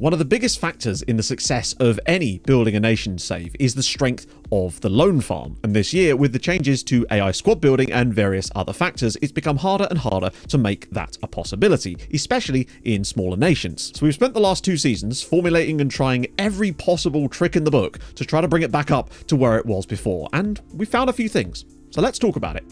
One of the biggest factors in the success of any building a nation save is the strength of the loan farm. And this year, with the changes to AI squad building and various other factors, it's become harder and harder to make that a possibility, especially in smaller nations. So we've spent the last two seasons formulating and trying every possible trick in the book to try to bring it back up to where it was before, and we found a few things. So let's talk about it.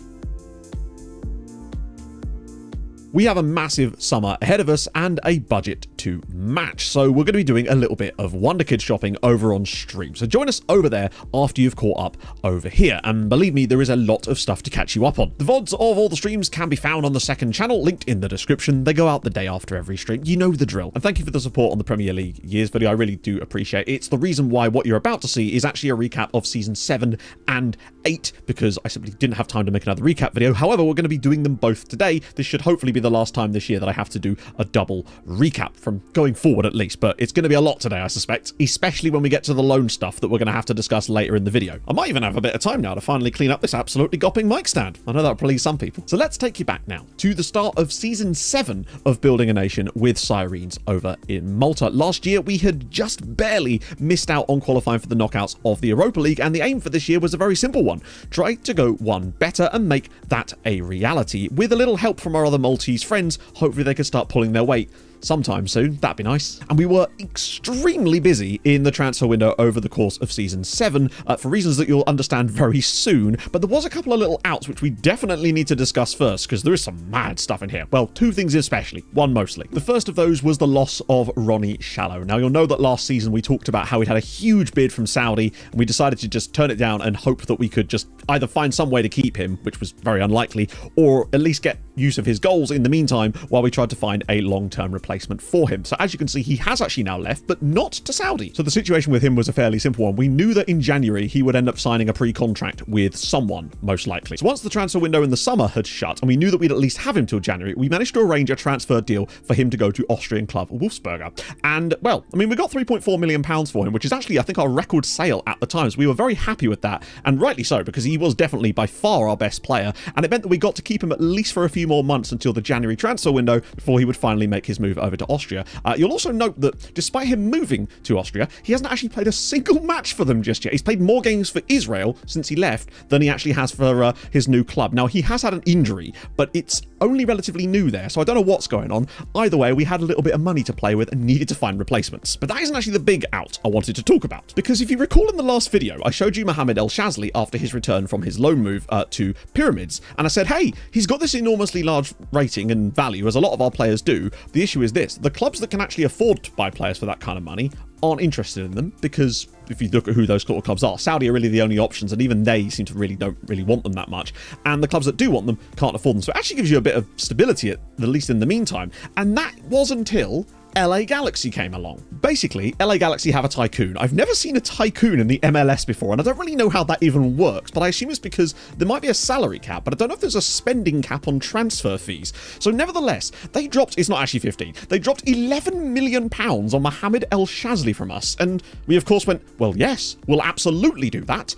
We have a massive summer ahead of us and a budget to match, so we're going to be doing a little bit of Wonder Kid shopping over on stream. So join us over there after you've caught up over here, and believe me, there is a lot of stuff to catch you up on. The VODs of all the streams can be found on the second channel, linked in the description. They go out the day after every stream. You know the drill. And thank you for the support on the Premier League years video. I really do appreciate it. It's the reason why what you're about to see is actually a recap of season 7 and 8, because I simply didn't have time to make another recap video. However, we're going to be doing them both today. This should hopefully be be the last time this year that I have to do a double recap from going forward at least, but it's going to be a lot today, I suspect, especially when we get to the loan stuff that we're going to have to discuss later in the video. I might even have a bit of time now to finally clean up this absolutely gopping mic stand. I know that'll please some people. So let's take you back now to the start of season 7 of Building a Nation with Sirens over in Malta. Last year, we had just barely missed out on qualifying for the knockouts of the Europa League, and the aim for this year was a very simple one. Try to go one better and make that a reality, with a little help from our other multi Maltese friends, hopefully they could start pulling their weight sometime soon. That'd be nice. And we were extremely busy in the transfer window over the course of season 7 uh, for reasons that you'll understand very soon. But there was a couple of little outs which we definitely need to discuss first because there is some mad stuff in here. Well, two things especially, one mostly. The first of those was the loss of Ronnie Shallow. Now, you'll know that last season we talked about how we'd had a huge bid from Saudi and we decided to just turn it down and hope that we could just either find some way to keep him, which was very unlikely, or at least get use of his goals in the meantime while we tried to find a long-term replacement for him. So as you can see, he has actually now left, but not to Saudi. So the situation with him was a fairly simple one. We knew that in January he would end up signing a pre-contract with someone, most likely. So once the transfer window in the summer had shut, and we knew that we'd at least have him till January, we managed to arrange a transfer deal for him to go to Austrian club Wolfsberger. And well, I mean, we got 3.4 million pounds for him, which is actually, I think, our record sale at the time. So we were very happy with that, and rightly so, because he was definitely by far our best player, and it meant that we got to keep him at least for a few more months until the January transfer window before he would finally make his move over to Austria. Uh, you'll also note that despite him moving to Austria, he hasn't actually played a single match for them just yet. He's played more games for Israel since he left than he actually has for uh, his new club. Now, he has had an injury, but it's only relatively new there, so I don't know what's going on. Either way, we had a little bit of money to play with and needed to find replacements. But that isn't actually the big out I wanted to talk about. Because if you recall in the last video, I showed you Mohamed El Shazli after his return from his loan move uh, to Pyramids, and I said, hey, he's got this enormously large rating and value, as a lot of our players do. The issue is this, the clubs that can actually afford to buy players for that kind of money aren't interested in them because if you look at who those sort of clubs are, Saudi are really the only options, and even they seem to really don't really want them that much. And the clubs that do want them can't afford them. So it actually gives you a bit of stability, at, at least in the meantime. And that was until LA Galaxy came along. Basically, LA Galaxy have a tycoon. I've never seen a tycoon in the MLS before, and I don't really know how that even works, but I assume it's because there might be a salary cap, but I don't know if there's a spending cap on transfer fees. So nevertheless, they dropped, it's not actually 15, they dropped 11 million pounds on Mohamed El Shazli from us, and we of course went, well yes, we'll absolutely do that.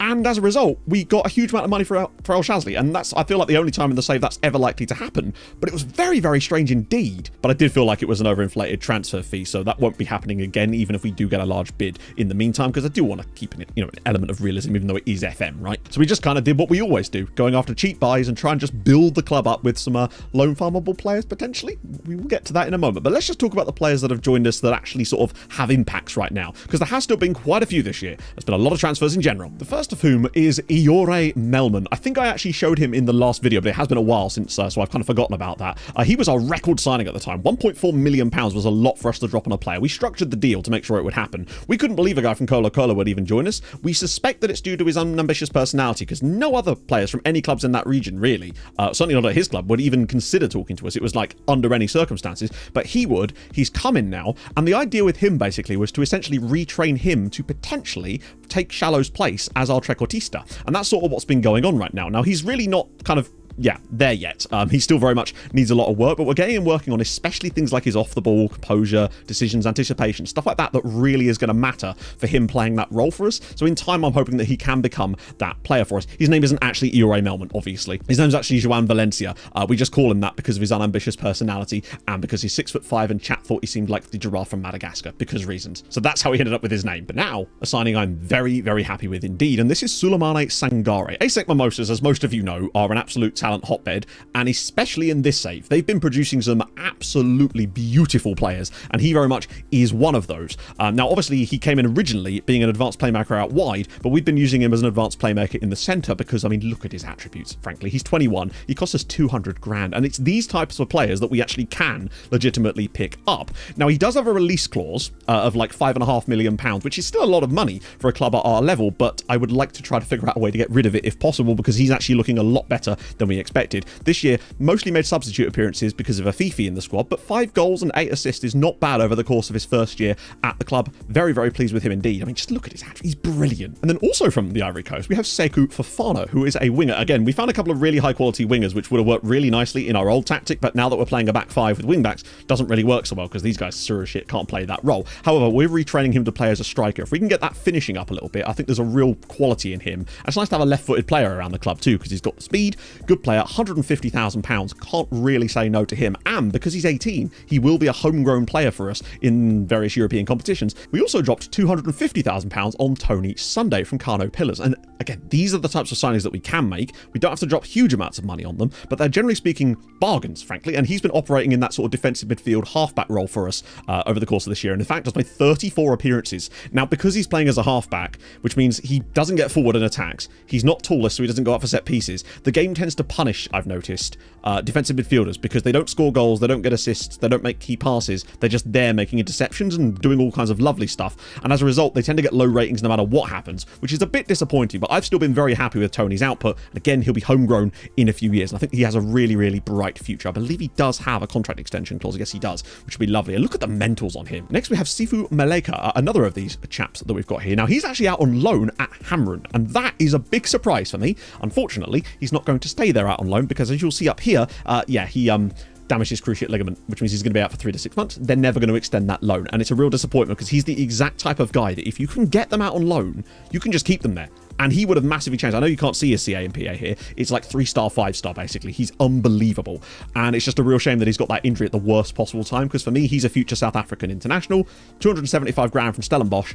And as a result, we got a huge amount of money for, for El. And that's, I feel like, the only time in the save that's ever likely to happen. But it was very, very strange indeed. But I did feel like it was an overinflated transfer fee. So that won't be happening again, even if we do get a large bid in the meantime, because I do want to keep it, you know, an element of realism, even though it is FM, right? So we just kind of did what we always do, going after cheap buys and try and just build the club up with some uh, loan farmable players, potentially. We will get to that in a moment. But let's just talk about the players that have joined us that actually sort of have impacts right now, because there has still been quite a few this year. There's been a lot of transfers in general. The first first of whom is Iore Melman. I think I actually showed him in the last video, but it has been a while since, uh, so I've kind of forgotten about that. Uh, he was our record signing at the time. 1.4 million pounds was a lot for us to drop on a player. We structured the deal to make sure it would happen. We couldn't believe a guy from Colo Colo would even join us. We suspect that it's due to his unambitious personality, because no other players from any clubs in that region, really, uh, certainly not at his club, would even consider talking to us. It was like under any circumstances, but he would. He's coming now, and the idea with him basically was to essentially retrain him to potentially take Shallow's place as our trequartista. And that's sort of what's been going on right now. Now, he's really not kind of yeah, there yet. Um, he still very much needs a lot of work, but we're getting him working on especially things like his off the ball composure, decisions, anticipation, stuff like that that really is going to matter for him playing that role for us. So in time, I'm hoping that he can become that player for us. His name isn't actually Iore Melman, obviously. His name's actually Joan Valencia. Uh, we just call him that because of his unambitious personality and because he's six foot five and chat thought he seemed like the giraffe from Madagascar because reasons. So that's how he ended up with his name. But now, a signing I'm very, very happy with indeed. And this is Sulemana Sangare. ASEC Mimosas, as most of you know, are an absolute talent hotbed. And especially in this save, they've been producing some absolutely beautiful players. And he very much is one of those. Um, now, obviously, he came in originally being an advanced playmaker out wide, but we've been using him as an advanced playmaker in the center because, I mean, look at his attributes, frankly. He's 21. He costs us 200 grand. And it's these types of players that we actually can legitimately pick up. Now, he does have a release clause uh, of like five and a half million pounds, which is still a lot of money for a club at our level, but I would like to try to figure out a way to get rid of it if possible because he's actually looking a lot better than we expected. This year, mostly made substitute appearances because of Afifi in the squad, but five goals and eight assists is not bad over the course of his first year at the club. Very, very pleased with him indeed. I mean, just look at his hat. He's brilliant. And then also from the Ivory Coast, we have Sekou Fofana, who is a winger. Again, we found a couple of really high quality wingers, which would have worked really nicely in our old tactic, but now that we're playing a back five with wingbacks, doesn't really work so well because these guys, sure as shit, can't play that role. However, we're retraining him to play as a striker. If we can get that finishing up a little bit, I think there's a real quality in him. It's nice to have a left-footed player around the club too, because he's got speed, good player, £150,000. Can't really say no to him. And because he's 18, he will be a homegrown player for us in various European competitions. We also dropped £250,000 on Tony Sunday from Kano Pillars. And again, these are the types of signings that we can make. We don't have to drop huge amounts of money on them, but they're generally speaking bargains, frankly. And he's been operating in that sort of defensive midfield halfback role for us uh, over the course of this year. And in fact, has made 34 appearances. Now, because he's playing as a halfback, which means he doesn't get forward and attacks, he's not tallest, so he doesn't go up for set pieces. The game tends to punish, I've noticed, uh, defensive midfielders because they don't score goals, they don't get assists, they don't make key passes. They're just there making interceptions and doing all kinds of lovely stuff. And as a result, they tend to get low ratings no matter what happens, which is a bit disappointing. But I've still been very happy with Tony's output. And again, he'll be homegrown in a few years. And I think he has a really, really bright future. I believe he does have a contract extension clause. I guess he does, which would be lovely. And look at the mentals on him. Next, we have Sifu Maleka, another of these chaps that we've got here. Now, he's actually out on loan at Hamrun, and that is a big surprise for me. Unfortunately, he's not going to stay there out on loan because, as you'll see up here, uh, yeah, he um damaged his cruciate ligament, which means he's going to be out for three to six months. They're never going to extend that loan. And it's a real disappointment because he's the exact type of guy that if you can get them out on loan, you can just keep them there. And he would have massively changed. I know you can't see his CA and PA here. It's like three star, five star, basically. He's unbelievable. And it's just a real shame that he's got that injury at the worst possible time because for me, he's a future South African international. 275 grand from Stellenbosch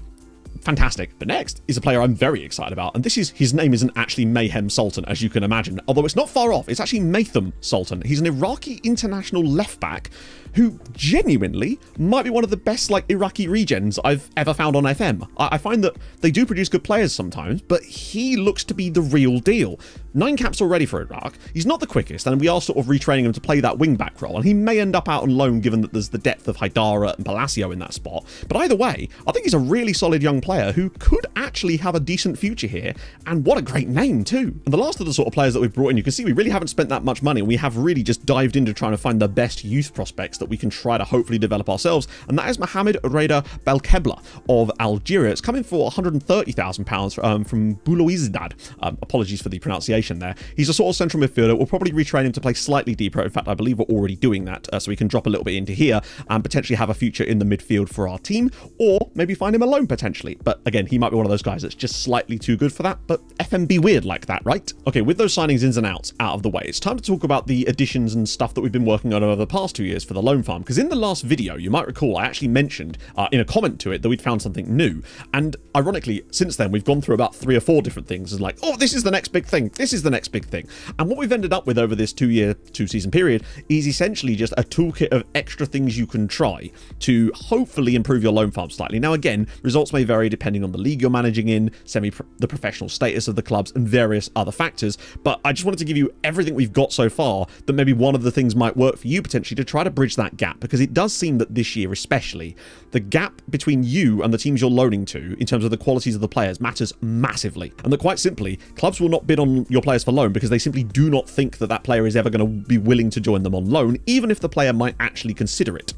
fantastic. But next is a player I'm very excited about, and this is his name isn't actually Mayhem Sultan, as you can imagine, although it's not far off. It's actually Matham Sultan. He's an Iraqi international left back who genuinely might be one of the best like Iraqi regens I've ever found on FM. I, I find that they do produce good players sometimes, but he looks to be the real deal. Nine caps already for Iraq. He's not the quickest, and we are sort of retraining him to play that wingback role, and he may end up out on loan given that there's the depth of Haidara and Palacio in that spot. But either way, I think he's a really solid young player who could actually have a decent future here, and what a great name too. And the last of the sort of players that we've brought in, you can see we really haven't spent that much money, and we have really just dived into trying to find the best youth prospects that we can try to hopefully develop ourselves, and that is Mohamed Reda Belkebla of Algeria. It's coming for £130,000 um, from Belouizdad. Um, apologies for the pronunciation there. He's a sort of central midfielder. We'll probably retrain him to play slightly deeper. In fact, I believe we're already doing that, uh, so we can drop a little bit into here and potentially have a future in the midfield for our team, or maybe find him alone potentially. But again, he might be one of those guys that's just slightly too good for that, but FMB weird like that, right? Okay, with those signings ins and outs out of the way, it's time to talk about the additions and stuff that we've been working on over the past two years for the loan farm, because in the last video, you might recall I actually mentioned uh, in a comment to it that we'd found something new. And ironically, since then, we've gone through about three or four different things as like, oh, this is the next big thing. This is the next big thing. And what we've ended up with over this two year, two season period is essentially just a toolkit of extra things you can try to hopefully improve your loan farm slightly. Now, again, results may vary depending on the league you're managing in, semi the professional status of the clubs, and various other factors. But I just wanted to give you everything we've got so far that maybe one of the things might work for you potentially to try to bridge that gap because it does seem that this year, especially, the gap between you and the teams you're loaning to in terms of the qualities of the players matters massively. And that quite simply, clubs will not bid on your players for loan because they simply do not think that that player is ever going to be willing to join them on loan, even if the player might actually consider it.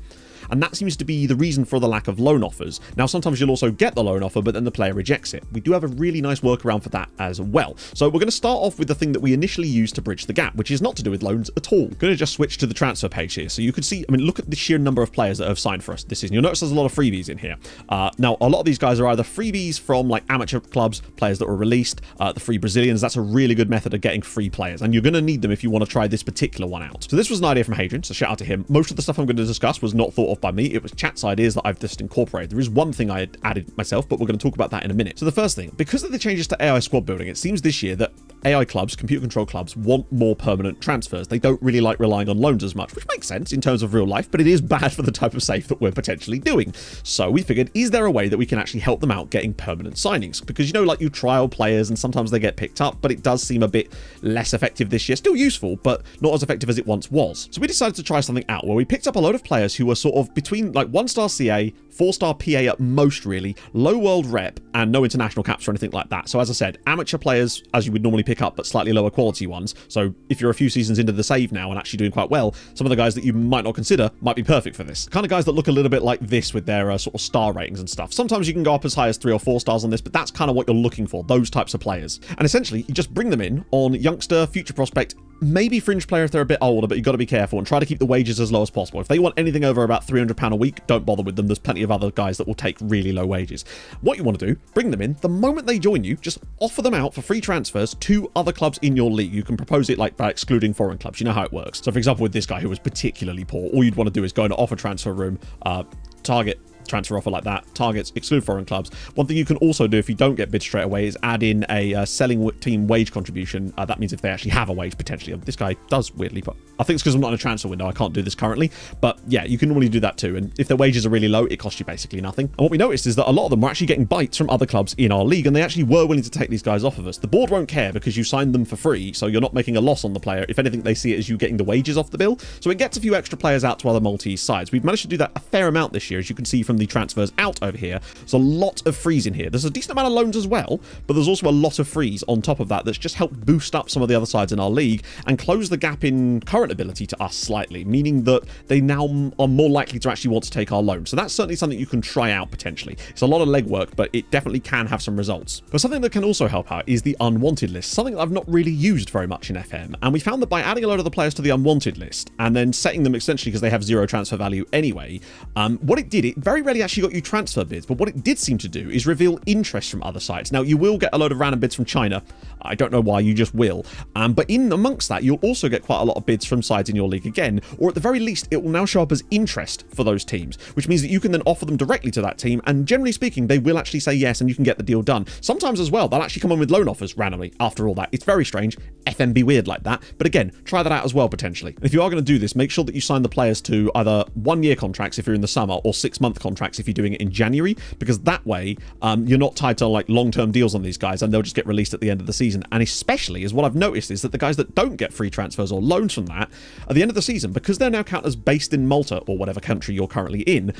And that seems to be the reason for the lack of loan offers. Now, sometimes you'll also get the loan offer, but then the player rejects it. We do have a really nice workaround for that as well. So we're going to start off with the thing that we initially used to bridge the gap, which is not to do with loans at all. Going to just switch to the transfer page here. So you can see, I mean, look at the sheer number of players that have signed for us this season. You'll notice there's a lot of freebies in here. Uh, now, a lot of these guys are either freebies from like amateur clubs, players that were released, uh, the free Brazilians. That's a really good method of getting free players, and you're going to need them if you want to try this particular one out. So this was an idea from Hadrian, so shout out to him. Most of the stuff I'm going to discuss was not thought of by me. It was chat's ideas that I've just incorporated. There is one thing I added myself, but we're going to talk about that in a minute. So the first thing, because of the changes to AI squad building, it seems this year that AI clubs, computer control clubs, want more permanent transfers. They don't really like relying on loans as much, which makes sense in terms of real life, but it is bad for the type of safe that we're potentially doing. So we figured, is there a way that we can actually help them out getting permanent signings? Because you know, like you trial players and sometimes they get picked up, but it does seem a bit less effective this year. Still useful, but not as effective as it once was. So we decided to try something out where we picked up a load of players who were sort of between like one star CA, four star PA at most, really, low world rep, and no international caps or anything like that. So as I said, amateur players as you would normally pick up, but slightly lower quality ones. So if you're a few seasons into the save now and actually doing quite well, some of the guys that you might not consider might be perfect for this. Kind of guys that look a little bit like this with their uh, sort of star ratings and stuff. Sometimes you can go up as high as three or four stars on this, but that's kind of what you're looking for, those types of players. And essentially, you just bring them in on youngster, future prospect, maybe fringe player if they're a bit older, but you've got to be careful and try to keep the wages as low as possible. If they want anything over about £300 a week, don't bother with them. There's plenty of other guys that will take really low wages. What you want to do, bring them in. The moment they join you, just offer them out for free transfers to other clubs in your league. You can propose it like by excluding foreign clubs. You know how it works. So for example, with this guy who was particularly poor, all you'd want to do is go into offer transfer room, uh, target transfer offer like that. Targets exclude foreign clubs. One thing you can also do if you don't get bid straight away is add in a uh, selling team wage contribution. Uh, that means if they actually have a wage potentially. This guy does weirdly, but I think it's because I'm not in a transfer window. I can't do this currently. But yeah, you can normally do that too. And if their wages are really low, it costs you basically nothing. And what we noticed is that a lot of them were actually getting bites from other clubs in our league, and they actually were willing to take these guys off of us. The board won't care because you signed them for free, so you're not making a loss on the player. If anything, they see it as you getting the wages off the bill. So it gets a few extra players out to other Maltese sides. We've managed to do that a fair amount this year, as you can see from the transfers out over here. There's a lot of freeze in here. There's a decent amount of loans as well, but there's also a lot of freeze on top of that that's just helped boost up some of the other sides in our league and close the gap in current ability to us slightly, meaning that they now are more likely to actually want to take our loan. So that's certainly something you can try out potentially. It's a lot of legwork, but it definitely can have some results. But something that can also help out is the unwanted list, something that I've not really used very much in FM. And we found that by adding a load of the players to the unwanted list and then setting them essentially because they have zero transfer value anyway, um, what it did, it very rarely actually got you transfer bids, but what it did seem to do is reveal interest from other sites. Now, you will get a load of random bids from China. I don't know why, you just will. Um, but in amongst that, you'll also get quite a lot of bids from sides in your league again, or at the very least, it will now show up as interest for those teams, which means that you can then offer them directly to that team, and generally speaking, they will actually say yes, and you can get the deal done. Sometimes as well, they'll actually come on with loan offers randomly after all that. It's very strange. FMB weird like that. But again, try that out as well potentially. And if you are going to do this, make sure that you sign the players to either one year contracts if you're in the summer or six month contracts if you're doing it in January, because that way um, you're not tied to like long term deals on these guys and they'll just get released at the end of the season. And especially is what I've noticed is that the guys that don't get free transfers or loans from that at the end of the season, because they're now counted as based in Malta or whatever country you're currently in,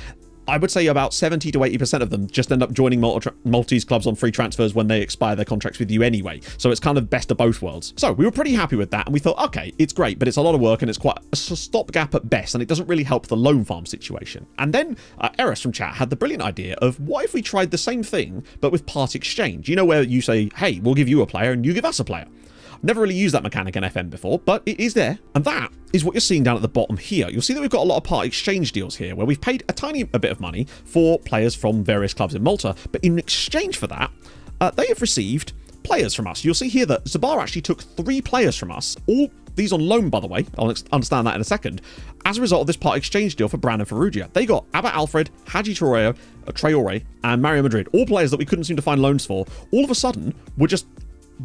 I would say about 70 to 80% of them just end up joining Maltese clubs on free transfers when they expire their contracts with you anyway. So it's kind of best of both worlds. So we were pretty happy with that and we thought, okay, it's great, but it's a lot of work and it's quite a stopgap at best and it doesn't really help the loan farm situation. And then uh, Eris from chat had the brilliant idea of what if we tried the same thing but with part exchange? You know, where you say, hey, we'll give you a player and you give us a player. Never really used that mechanic in FM before, but it is there. And that is what you're seeing down at the bottom here. You'll see that we've got a lot of part exchange deals here where we've paid a tiny a bit of money for players from various clubs in Malta. But in exchange for that, uh, they have received players from us. You'll see here that Zabbar actually took three players from us, all these on loan, by the way. I'll understand that in a second. As a result of this part exchange deal for Brandon Farrugia, they got Abba Alfred, Haji Traore, uh, Traore, and Mario Madrid, all players that we couldn't seem to find loans for. All of a sudden, were just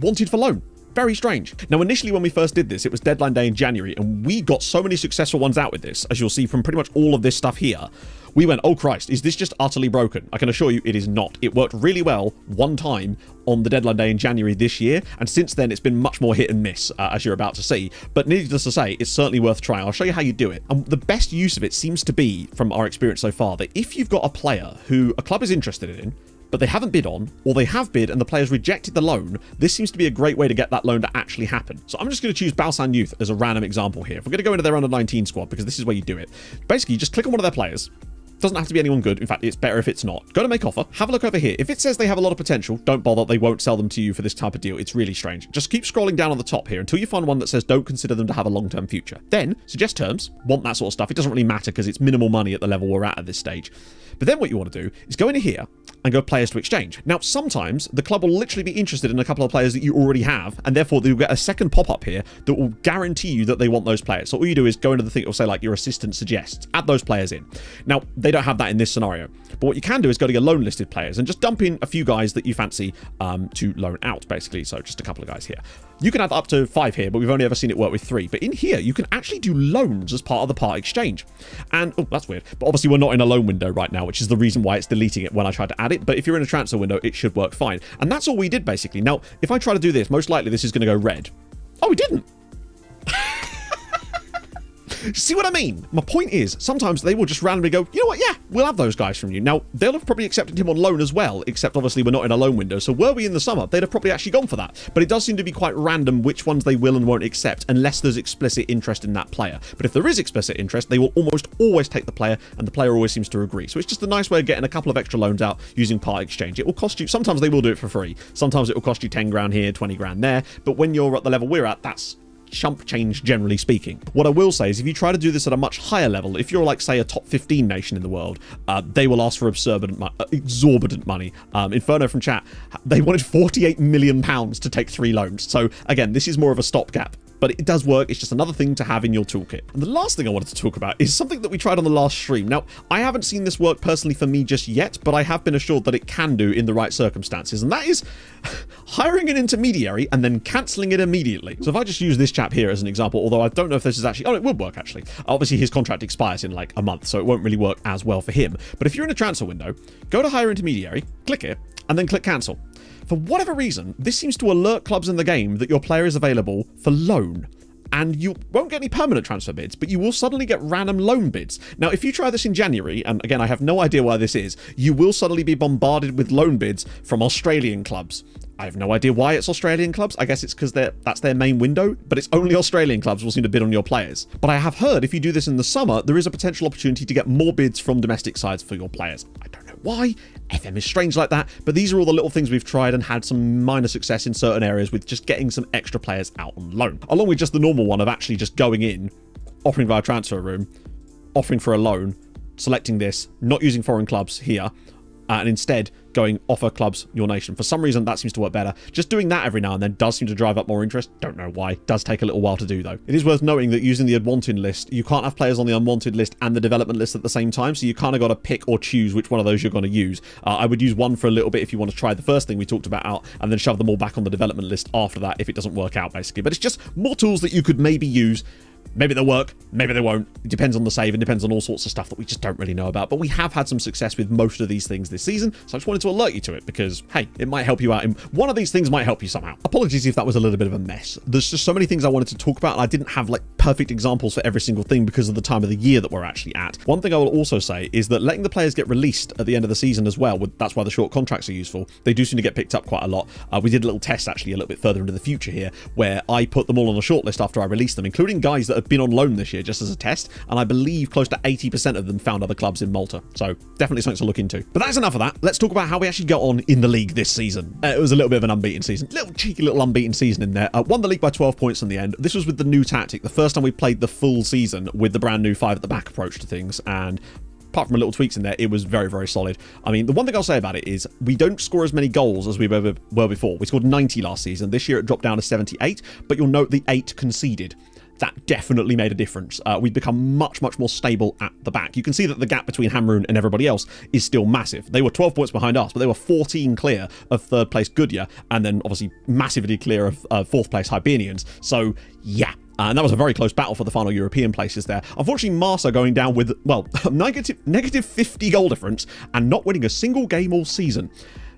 wanted for loan. Very strange. Now, initially when we first did this, it was deadline day in January, and we got so many successful ones out with this, as you'll see from pretty much all of this stuff here. We went, oh Christ, is this just utterly broken? I can assure you it is not. It worked really well one time on the deadline day in January this year, and since then it's been much more hit and miss, uh, as you're about to see. But needless to say, it's certainly worth trying. I'll show you how you do it. And the best use of it seems to be, from our experience so far, that if you've got a player who a club is interested in, but they haven't bid on, or they have bid and the players rejected the loan, this seems to be a great way to get that loan to actually happen. So I'm just going to choose Balzan Youth as a random example here. We're going to go into their under 19 squad, because this is where you do it. Basically, you just click on one of their players, Doesn't have to be anyone good. In fact, it's better if it's not. Go to make offer. Have a look over here. If it says they have a lot of potential, don't bother. They won't sell them to you for this type of deal. It's really strange. Just keep scrolling down on the top here until you find one that says don't consider them to have a long-term future. Then suggest terms. Want that sort of stuff. It doesn't really matter because it's minimal money at the level we're at at this stage. But then what you want to do is go into here and go players to exchange. Now, sometimes the club will literally be interested in a couple of players that you already have, and therefore they'll get a second pop-up here that will guarantee you that they want those players. So all you do is go into the thing, it'll say like your assistant suggests, add those players in. Now, they don't have that in this scenario, but what you can do is go to your loan listed players and just dump in a few guys that you fancy um, to loan out, basically. So just a couple of guys here. You can have up to five here, but we've only ever seen it work with three. But in here, you can actually do loans as part of the part exchange. And, oh, that's weird. But obviously, we're not in a loan window right now, which is the reason why it's deleting it when I tried to add it. But if you're in a transfer window, it should work fine. And that's all we did, basically. Now, if I try to do this, most likely this is going to go red. Oh, we didn't. See what I mean? My point is, sometimes they will just randomly go, you know what, yeah, we'll have those guys from you. Now, they'll have probably accepted him on loan as well, except obviously we're not in a loan window. So were we in the summer, they'd have probably actually gone for that. But it does seem to be quite random which ones they will and won't accept unless there's explicit interest in that player. But if there is explicit interest, they will almost always take the player and the player always seems to agree. So it's just a nice way of getting a couple of extra loans out using part exchange. It will cost you, sometimes they will do it for free. Sometimes it will cost you 10 grand here, 20 grand there. But when you're at the level we're at, that's chump change generally speaking. What I will say is if you try to do this at a much higher level, if you're like say a top 15 nation in the world, uh, they will ask for exorbitant, uh, exorbitant money. Um, Inferno from chat, they wanted 48 million pounds to take three loans. So again, this is more of a stopgap but it does work. It's just another thing to have in your toolkit. And the last thing I wanted to talk about is something that we tried on the last stream. Now, I haven't seen this work personally for me just yet, but I have been assured that it can do in the right circumstances, and that is hiring an intermediary and then cancelling it immediately. So if I just use this chap here as an example, although I don't know if this is actually, oh, it would work actually. Obviously, his contract expires in like a month, so it won't really work as well for him. But if you're in a transfer window, go to hire intermediary, click it, and then click cancel. For whatever reason, this seems to alert clubs in the game that your player is available for loan and you won't get any permanent transfer bids, but you will suddenly get random loan bids. Now, if you try this in January, and again, I have no idea why this is, you will suddenly be bombarded with loan bids from Australian clubs. I have no idea why it's Australian clubs. I guess it's because that's their main window, but it's only Australian clubs will seem to bid on your players. But I have heard if you do this in the summer, there is a potential opportunity to get more bids from domestic sides for your players. I don't know why. FM is strange like that, but these are all the little things we've tried and had some minor success in certain areas with just getting some extra players out on loan. Along with just the normal one of actually just going in, offering via transfer room, offering for a loan, selecting this, not using foreign clubs here, uh, and instead going offer clubs your nation. For some reason, that seems to work better. Just doing that every now and then does seem to drive up more interest. Don't know why. Does take a little while to do, though. It is worth noting that using the unwanted list, you can't have players on the unwanted list and the development list at the same time, so you kind of got to pick or choose which one of those you're going to use. Uh, I would use one for a little bit if you want to try the first thing we talked about out, and then shove them all back on the development list after that if it doesn't work out, basically. But it's just more tools that you could maybe use Maybe they'll work, maybe they won't. It depends on the save and depends on all sorts of stuff that we just don't really know about. But we have had some success with most of these things this season, so I just wanted to alert you to it because, hey, it might help you out. one of these things might help you somehow. Apologies if that was a little bit of a mess. There's just so many things I wanted to talk about, and I didn't have like perfect examples for every single thing because of the time of the year that we're actually at. One thing I will also say is that letting the players get released at the end of the season as well, that's why the short contracts are useful. They do seem to get picked up quite a lot. Uh, we did a little test actually a little bit further into the future here where I put them all on a short list after I released them, including guys that been on loan this year just as a test, and I believe close to 80% of them found other clubs in Malta. So definitely something to look into. But that's enough of that. Let's talk about how we actually got on in the league this season. Uh, it was a little bit of an unbeaten season. Little cheeky little unbeaten season in there. Uh, won the league by 12 points in the end. This was with the new tactic. The first time we played the full season with the brand new five at the back approach to things. And apart from a little tweaks in there, it was very, very solid. I mean, the one thing I'll say about it is we don't score as many goals as we were, were before. We scored 90 last season. This year it dropped down to 78, but you'll note the 8 conceded that definitely made a difference. Uh, we've become much, much more stable at the back. You can see that the gap between Hamrun and everybody else is still massive. They were 12 points behind us, but they were 14 clear of third place Gudja, and then obviously massively clear of uh, fourth place Hibernians. So, yeah, uh, and that was a very close battle for the final European places there. Unfortunately, Marsa going down with, well, negative, negative 50 goal difference and not winning a single game all season.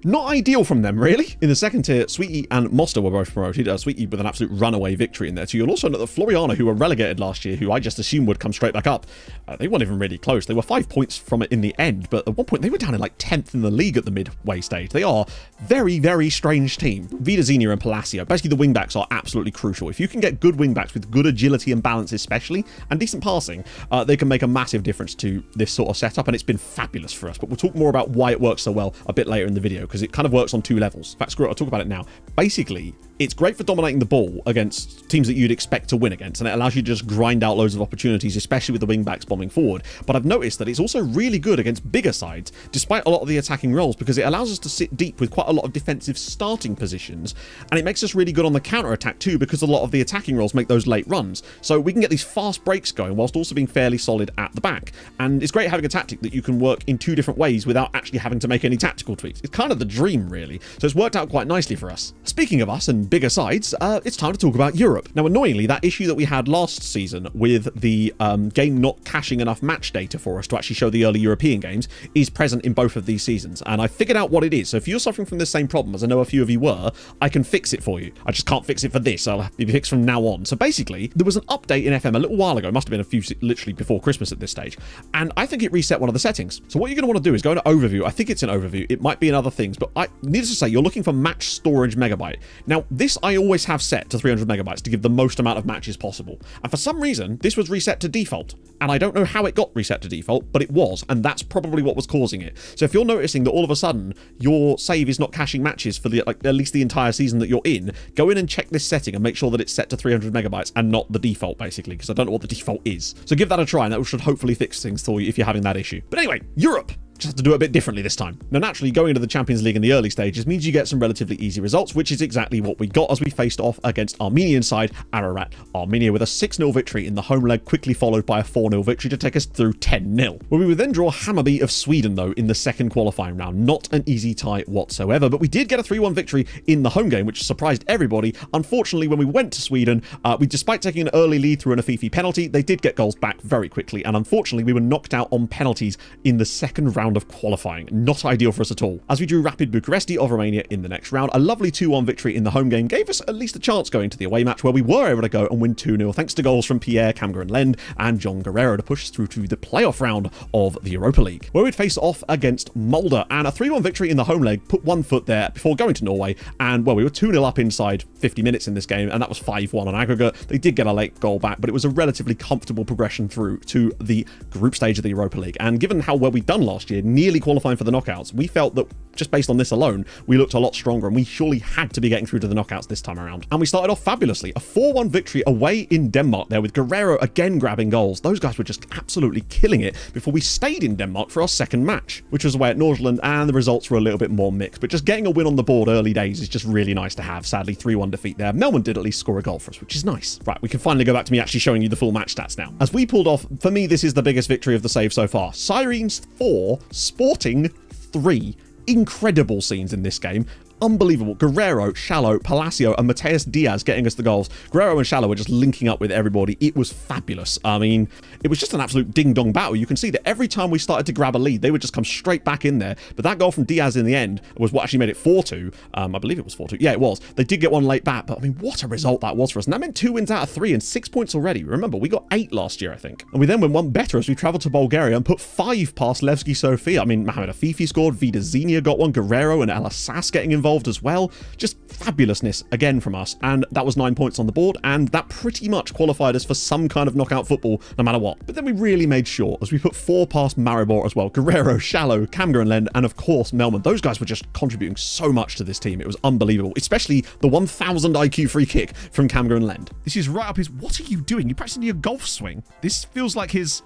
Not ideal from them, really. In the second tier, Swieqi and Mosta were both promoted. Uh, Swieqi with an absolute runaway victory in there too. You'll also note that Floriana, who were relegated last year, who I just assumed would come straight back up, uh, they weren't even really close. They were five points from it in the end, but at one point they were down in like 10th in the league at the midway stage. They are very, very strange team. Vida Xenia and Palacio. Basically, the wingbacks are absolutely crucial. If you can get good wingbacks with good agility and balance, especially, and decent passing, uh, they can make a massive difference to this sort of setup, and it's been fabulous for us. But we'll talk more about why it works so well a bit later in the video, because it kind of works on two levels. In fact, screw it, I'll talk about it now. Basically, it's great for dominating the ball against teams that you'd expect to win against, and it allows you to just grind out loads of opportunities, especially with the wingbacks bombing forward. But I've noticed that it's also really good against bigger sides, despite a lot of the attacking roles, because it allows us to sit deep with quite a lot of defensive starting positions, and it makes us really good on the counter attack too, because a lot of the attacking roles make those late runs. So we can get these fast breaks going whilst also being fairly solid at the back. And it's great having a tactic that you can work in two different ways without actually having to make any tactical tweaks. It's kind of the dream, really. So it's worked out quite nicely for us. Speaking of us and bigger sides, uh, it's time to talk about Europe. Now, annoyingly, that issue that we had last season with the um, game not caching enough match data for us to actually show the early European games is present in both of these seasons. And I figured out what it is. So if you're suffering from the same problem, as I know a few of you were, I can fix it for you. I just can't fix it for this. I'll be fixed from now on. So basically, there was an update in FM a little while ago. It must have been a few, literally before Christmas at this stage. And I think it reset one of the settings. So what you're going to want to do is go into overview. I think it's an overview. It might be in other things, but I needless to say, you're looking for match storage megabyte. Now, this I always have set to 300 megabytes to give the most amount of matches possible. And for some reason, this was reset to default. And I don't know how it got reset to default, but it was, and that's probably what was causing it. So if you're noticing that all of a sudden your save is not caching matches for the like at least the entire season that you're in, go in and check this setting and make sure that it's set to 300 megabytes and not the default, basically, because I don't know what the default is. So give that a try, and that should hopefully fix things for you if you're having that issue. But anyway, Europe just have to do it a bit differently this time. Now, naturally, going into the Champions League in the early stages means you get some relatively easy results, which is exactly what we got as we faced off against Armenian side Ararat Armenia with a 6-0 victory in the home leg, quickly followed by a 4-0 victory to take us through 10-0. Where we would then draw Hammarby of Sweden, though, in the second qualifying round. Not an easy tie whatsoever, but we did get a 3-1 victory in the home game, which surprised everybody. Unfortunately, when we went to Sweden, uh, we, despite taking an early lead through an Afifi penalty, they did get goals back very quickly, and unfortunately, we were knocked out on penalties in the second round of qualifying. Not ideal for us at all. As we drew Rapid Bucharesti of Romania in the next round, a lovely 2-1 victory in the home game gave us at least a chance going to the away match where we were able to go and win 2-0 thanks to goals from Pierre, Camgren Lend and John Guerrero to push us through to the playoff round of the Europa League, where we'd face off against Molde and a 3-1 victory in the home leg put one foot there before going to Norway and well we were 2-0 up inside 50 minutes in this game and that was 5-1 on aggregate. They did get a late goal back but it was a relatively comfortable progression through to the group stage of the Europa League and given how well we'd done last year, nearly qualifying for the knockouts, we felt that just based on this alone, we looked a lot stronger and we surely had to be getting through to the knockouts this time around. And we started off fabulously. A 4-1 victory away in Denmark there with Guerrero again grabbing goals. Those guys were just absolutely killing it before we stayed in Denmark for our second match, which was away at Nordsjælland and the results were a little bit more mixed. But just getting a win on the board early days is just really nice to have. Sadly, 3-1 defeat there. Melbourne did at least score a goal for us, which is nice. Right, we can finally go back to me actually showing you the full match stats now. As we pulled off, for me, this is the biggest victory of the save so far. Sirens 4, Sporting 3 incredible scenes in this game unbelievable. Guerrero, Shallow, Palacio, and Mateus Diaz getting us the goals. Guerrero and Shallow were just linking up with everybody. It was fabulous. I mean, it was just an absolute ding-dong battle. You can see that every time we started to grab a lead, they would just come straight back in there. But that goal from Diaz in the end was what actually made it 4-2. Um, I believe it was 4-2. Yeah, it was. They did get one late back, but I mean, what a result that was for us. And that meant two wins out of three and six points already. Remember, we got eight last year, I think. And we then went one better as we travelled to Bulgaria and put five past Levski Sofia. I mean, Mohamed Afifi scored, Vida Xenia got one, Guerrero and El Assas getting involved as well. Just fabulousness again from us. And that was nine points on the board. And that pretty much qualified us for some kind of knockout football, no matter what. But then we really made sure as we put four past Maribor as well. Guerrero, Shallow, Camger and Lend, and of course Melman. Those guys were just contributing so much to this team. It was unbelievable, especially the 1000 IQ free kick from Camger and Lend. This is right up his... What are you doing? You're practicing your golf swing. This feels like his...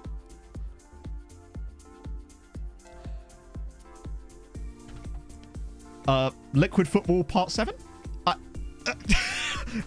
Uh, Liquid Football Part 7? Uh, uh,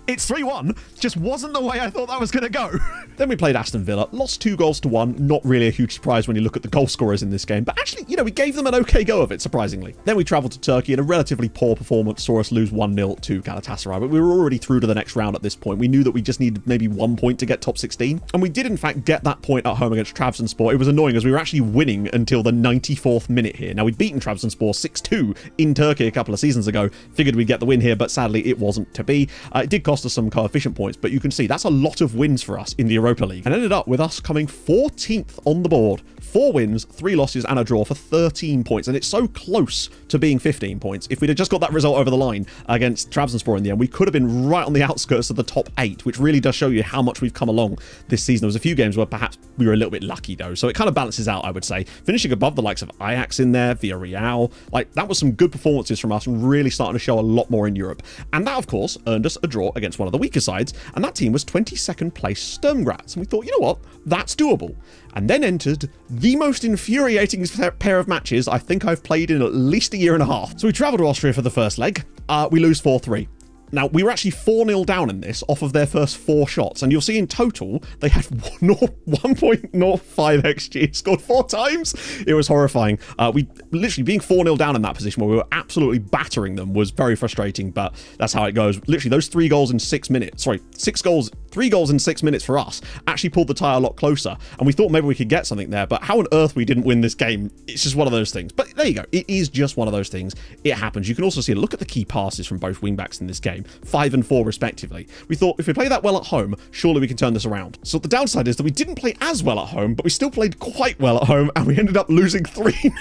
it's 3-1. Just wasn't the way I thought that was going to go. Then we played Aston Villa, lost two goals to one. Not really a huge surprise when you look at the goal scorers in this game, but actually, you know, we gave them an okay go of it, surprisingly. Then we travelled to Turkey and a relatively poor performance saw us lose 1 0 to Galatasaray, but we were already through to the next round at this point. We knew that we just needed maybe one point to get top 16, and we did, in fact, get that point at home against Trabzonspor. It was annoying as we were actually winning until the 94th minute here. Now, we'd beaten Trabzonspor 6 2 in Turkey a couple of seasons ago, figured we'd get the win here, but sadly, it wasn't to be. Uh, it did cost us some coefficient points, but you can see that's a lot of wins for us in the Europa League, and ended up with us coming 14th on the board. Four wins, three losses, and a draw for 13 points, and it's so close to being 15 points. If we'd have just got that result over the line against Trabzonspor in the end, we could have been right on the outskirts of the top eight, which really does show you how much we've come along this season. There was a few games where perhaps we were a little bit lucky though, so it kind of balances out, I would say. Finishing above the likes of Ajax in there, Villarreal, like that was some good performances from us and really starting to show a lot more in Europe. And that, of course, earned us a draw against one of the weaker sides, and that team was 22nd place Sturm Graz. And we thought, you know what, that's doable. And then entered the most infuriating pair of matches I think I've played in at least a year and a half. So we travelled to Austria for the first leg. Uh, we lose 4 3. Now, we were actually 4 0 down in this off of their first four shots, and you'll see in total they had 1.05 XG, scored four times. It was horrifying. Uh, we literally being 4 0 down in that position where we were absolutely battering them was very frustrating, but that's how it goes. Literally, those three goals in six minutes, sorry, six goals, three goals in six minutes for us actually pulled the tie a lot closer, and we thought maybe we could get something there, but how on earth we didn't win this game, it's just one of those things. But there you go, it is just one of those things. It happens. You can also see, look at the key passes from both wingbacks in this game, five and four respectively. We thought if we play that well at home, surely we can turn this around. So the downside is that we didn't play as well at home, but we still played quite well at home, and we ended up losing 3 0.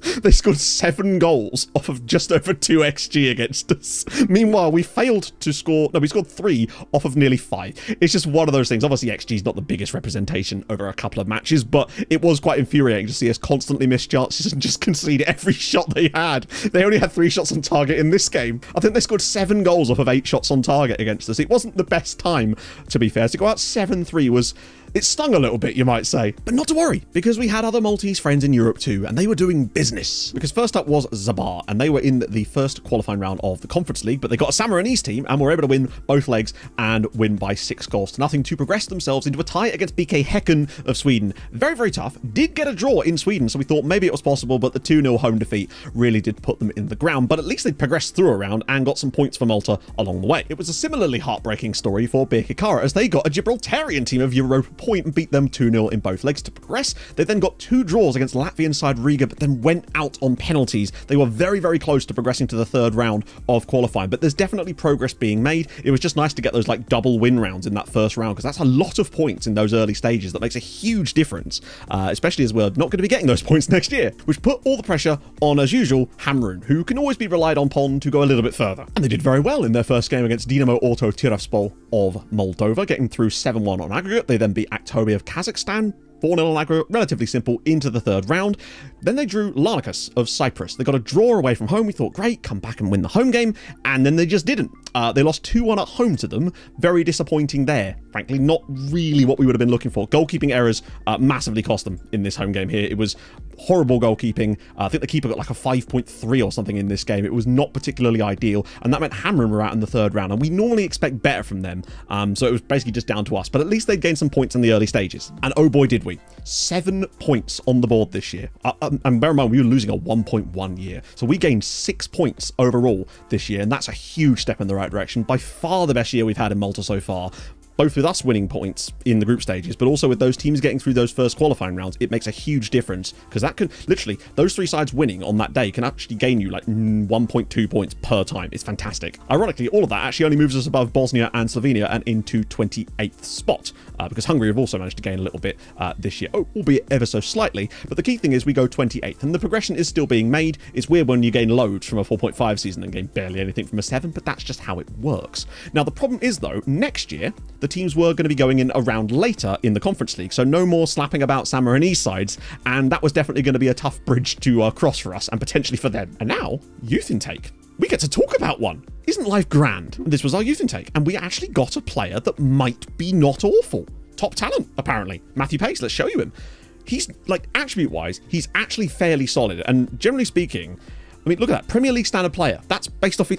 they scored seven goals off of just over 2 xg against us. Meanwhile, we failed to score, no, we scored three off of nearly five. It's just one of those things. Obviously, xg is not the biggest representation over a couple of matches, but it was quite infuriating to see us constantly miss chances and just concede every shot they had. They only had three shots on target in this game. I think they scored seven goals off of eight shots on target against us. It wasn't the best time, to be fair. To go out 7-3 was it stung a little bit, you might say. But not to worry, because we had other Maltese friends in Europe too, and they were doing business. Because first up was Zabbar, and they were in the first qualifying round of the Conference League, but they got a Sammarinese team and were able to win both legs and win by six goals to nothing to progress themselves into a tie against BK Häcken of Sweden. Very, very tough. Did get a draw in Sweden, so we thought maybe it was possible, but the 2 0 home defeat really did put them in the ground. But at least they progressed through a round and got some points for Malta along the way. It was a similarly heartbreaking story for Birkirkara as they got a Gibraltarian team of Europa Point and beat them 2-0 in both legs to progress. They then got two draws against Latvian side Riga, but then went out on penalties. They were very, very close to progressing to the third round of qualifying, but there's definitely progress being made. It was just nice to get those like double win rounds in that first round because that's a lot of points in those early stages. That makes a huge difference, uh, especially as we're not going to be getting those points next year, which put all the pressure on, as usual, Hamrun, who can always be relied on Pond to go a little bit further. And they did very well in their first game against Dinamo Auto Tiraspol of Moldova, getting through 7-1 on aggregate. They then beat Aktobe of Kazakhstan 4 0 on relatively simple, into the third round. Then they drew Larnakas of Cyprus. They got a draw away from home. We thought, great, come back and win the home game. And then they just didn't. Uh, they lost 2 1 at home to them. Very disappointing there. Frankly, not really what we would have been looking for. Goalkeeping errors uh, massively cost them in this home game here. It was horrible goalkeeping. Uh, I think the keeper got like a 5.3 or something in this game. It was not particularly ideal. And that meant Hamrun were out in the third round. And we normally expect better from them. Um, so it was basically just down to us. But at least they'd gained some points in the early stages. And oh boy, did we. Seven points on the board this year. Uh, um, and bear in mind, we were losing a 1.1 year. So we gained six points overall this year. And that's a huge step in the right direction. By far the best year we've had in Malta so far both with us winning points in the group stages, but also with those teams getting through those first qualifying rounds, it makes a huge difference because that can literally, those three sides winning on that day can actually gain you like 1.2 points per time. It's fantastic. Ironically, all of that actually only moves us above Bosnia and Slovenia and into 28th spot uh, because Hungary have also managed to gain a little bit uh, this year, albeit ever so slightly. But the key thing is we go 28th and the progression is still being made. It's weird when you gain loads from a 4.5 season and gain barely anything from a 7, but that's just how it works. Now, the problem is though, next year, the teams were going to be going in a round later in the Conference League, so no more slapping about Sammarinese sides, and that was definitely going to be a tough bridge to uh, cross for us and potentially for them. And now, youth intake. We get to talk about one. Isn't life grand? This was our youth intake, and we actually got a player that might be not awful. Top talent, apparently. Matthew Pace, let's show you him. He's, like, attribute wise, he's actually fairly solid, and generally speaking, I mean, look at that. Premier League standard player. That's based off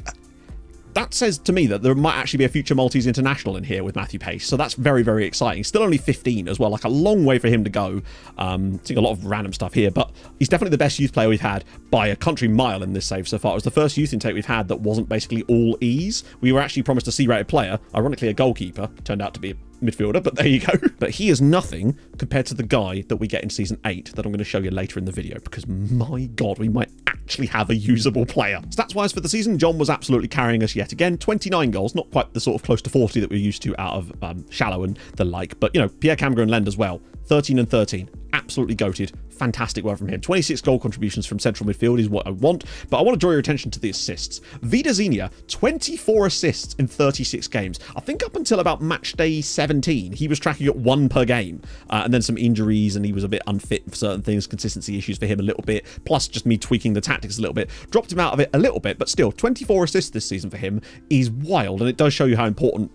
that says to me that there might actually be a future Maltese international in here with Matthew Pace. So that's very, very exciting. Still only 15 as well, like a long way for him to go. Um, seeing a lot of random stuff here, but he's definitely the best youth player we've had by a country mile in this save so far. It was the first youth intake we've had that wasn't basically all ease. We were actually promised a C-rated player, ironically a goalkeeper, turned out to be midfielder, but there you go. But he is nothing compared to the guy that we get in season 8 that I'm going to show you later in the video because my god, we might actually have a usable player. Stats wise for the season, John was absolutely carrying us yet again. 29 goals, not quite the sort of close to 40 that we're used to out of um, Shallow and the like, but you know, Pierre Camgren and Lend as well. 13 and 13. Absolutely goated. Fantastic work from him. 26 goal contributions from central midfield is what I want, but I want to draw your attention to the assists. Vida Zinha, 24 assists in 36 games. I think up until about match day 17, he was tracking at one per game, uh, and then some injuries, and he was a bit unfit for certain things, consistency issues for him a little bit, plus just me tweaking the tactics a little bit. Dropped him out of it a little bit, but still, 24 assists this season for him is wild, and it does show you how important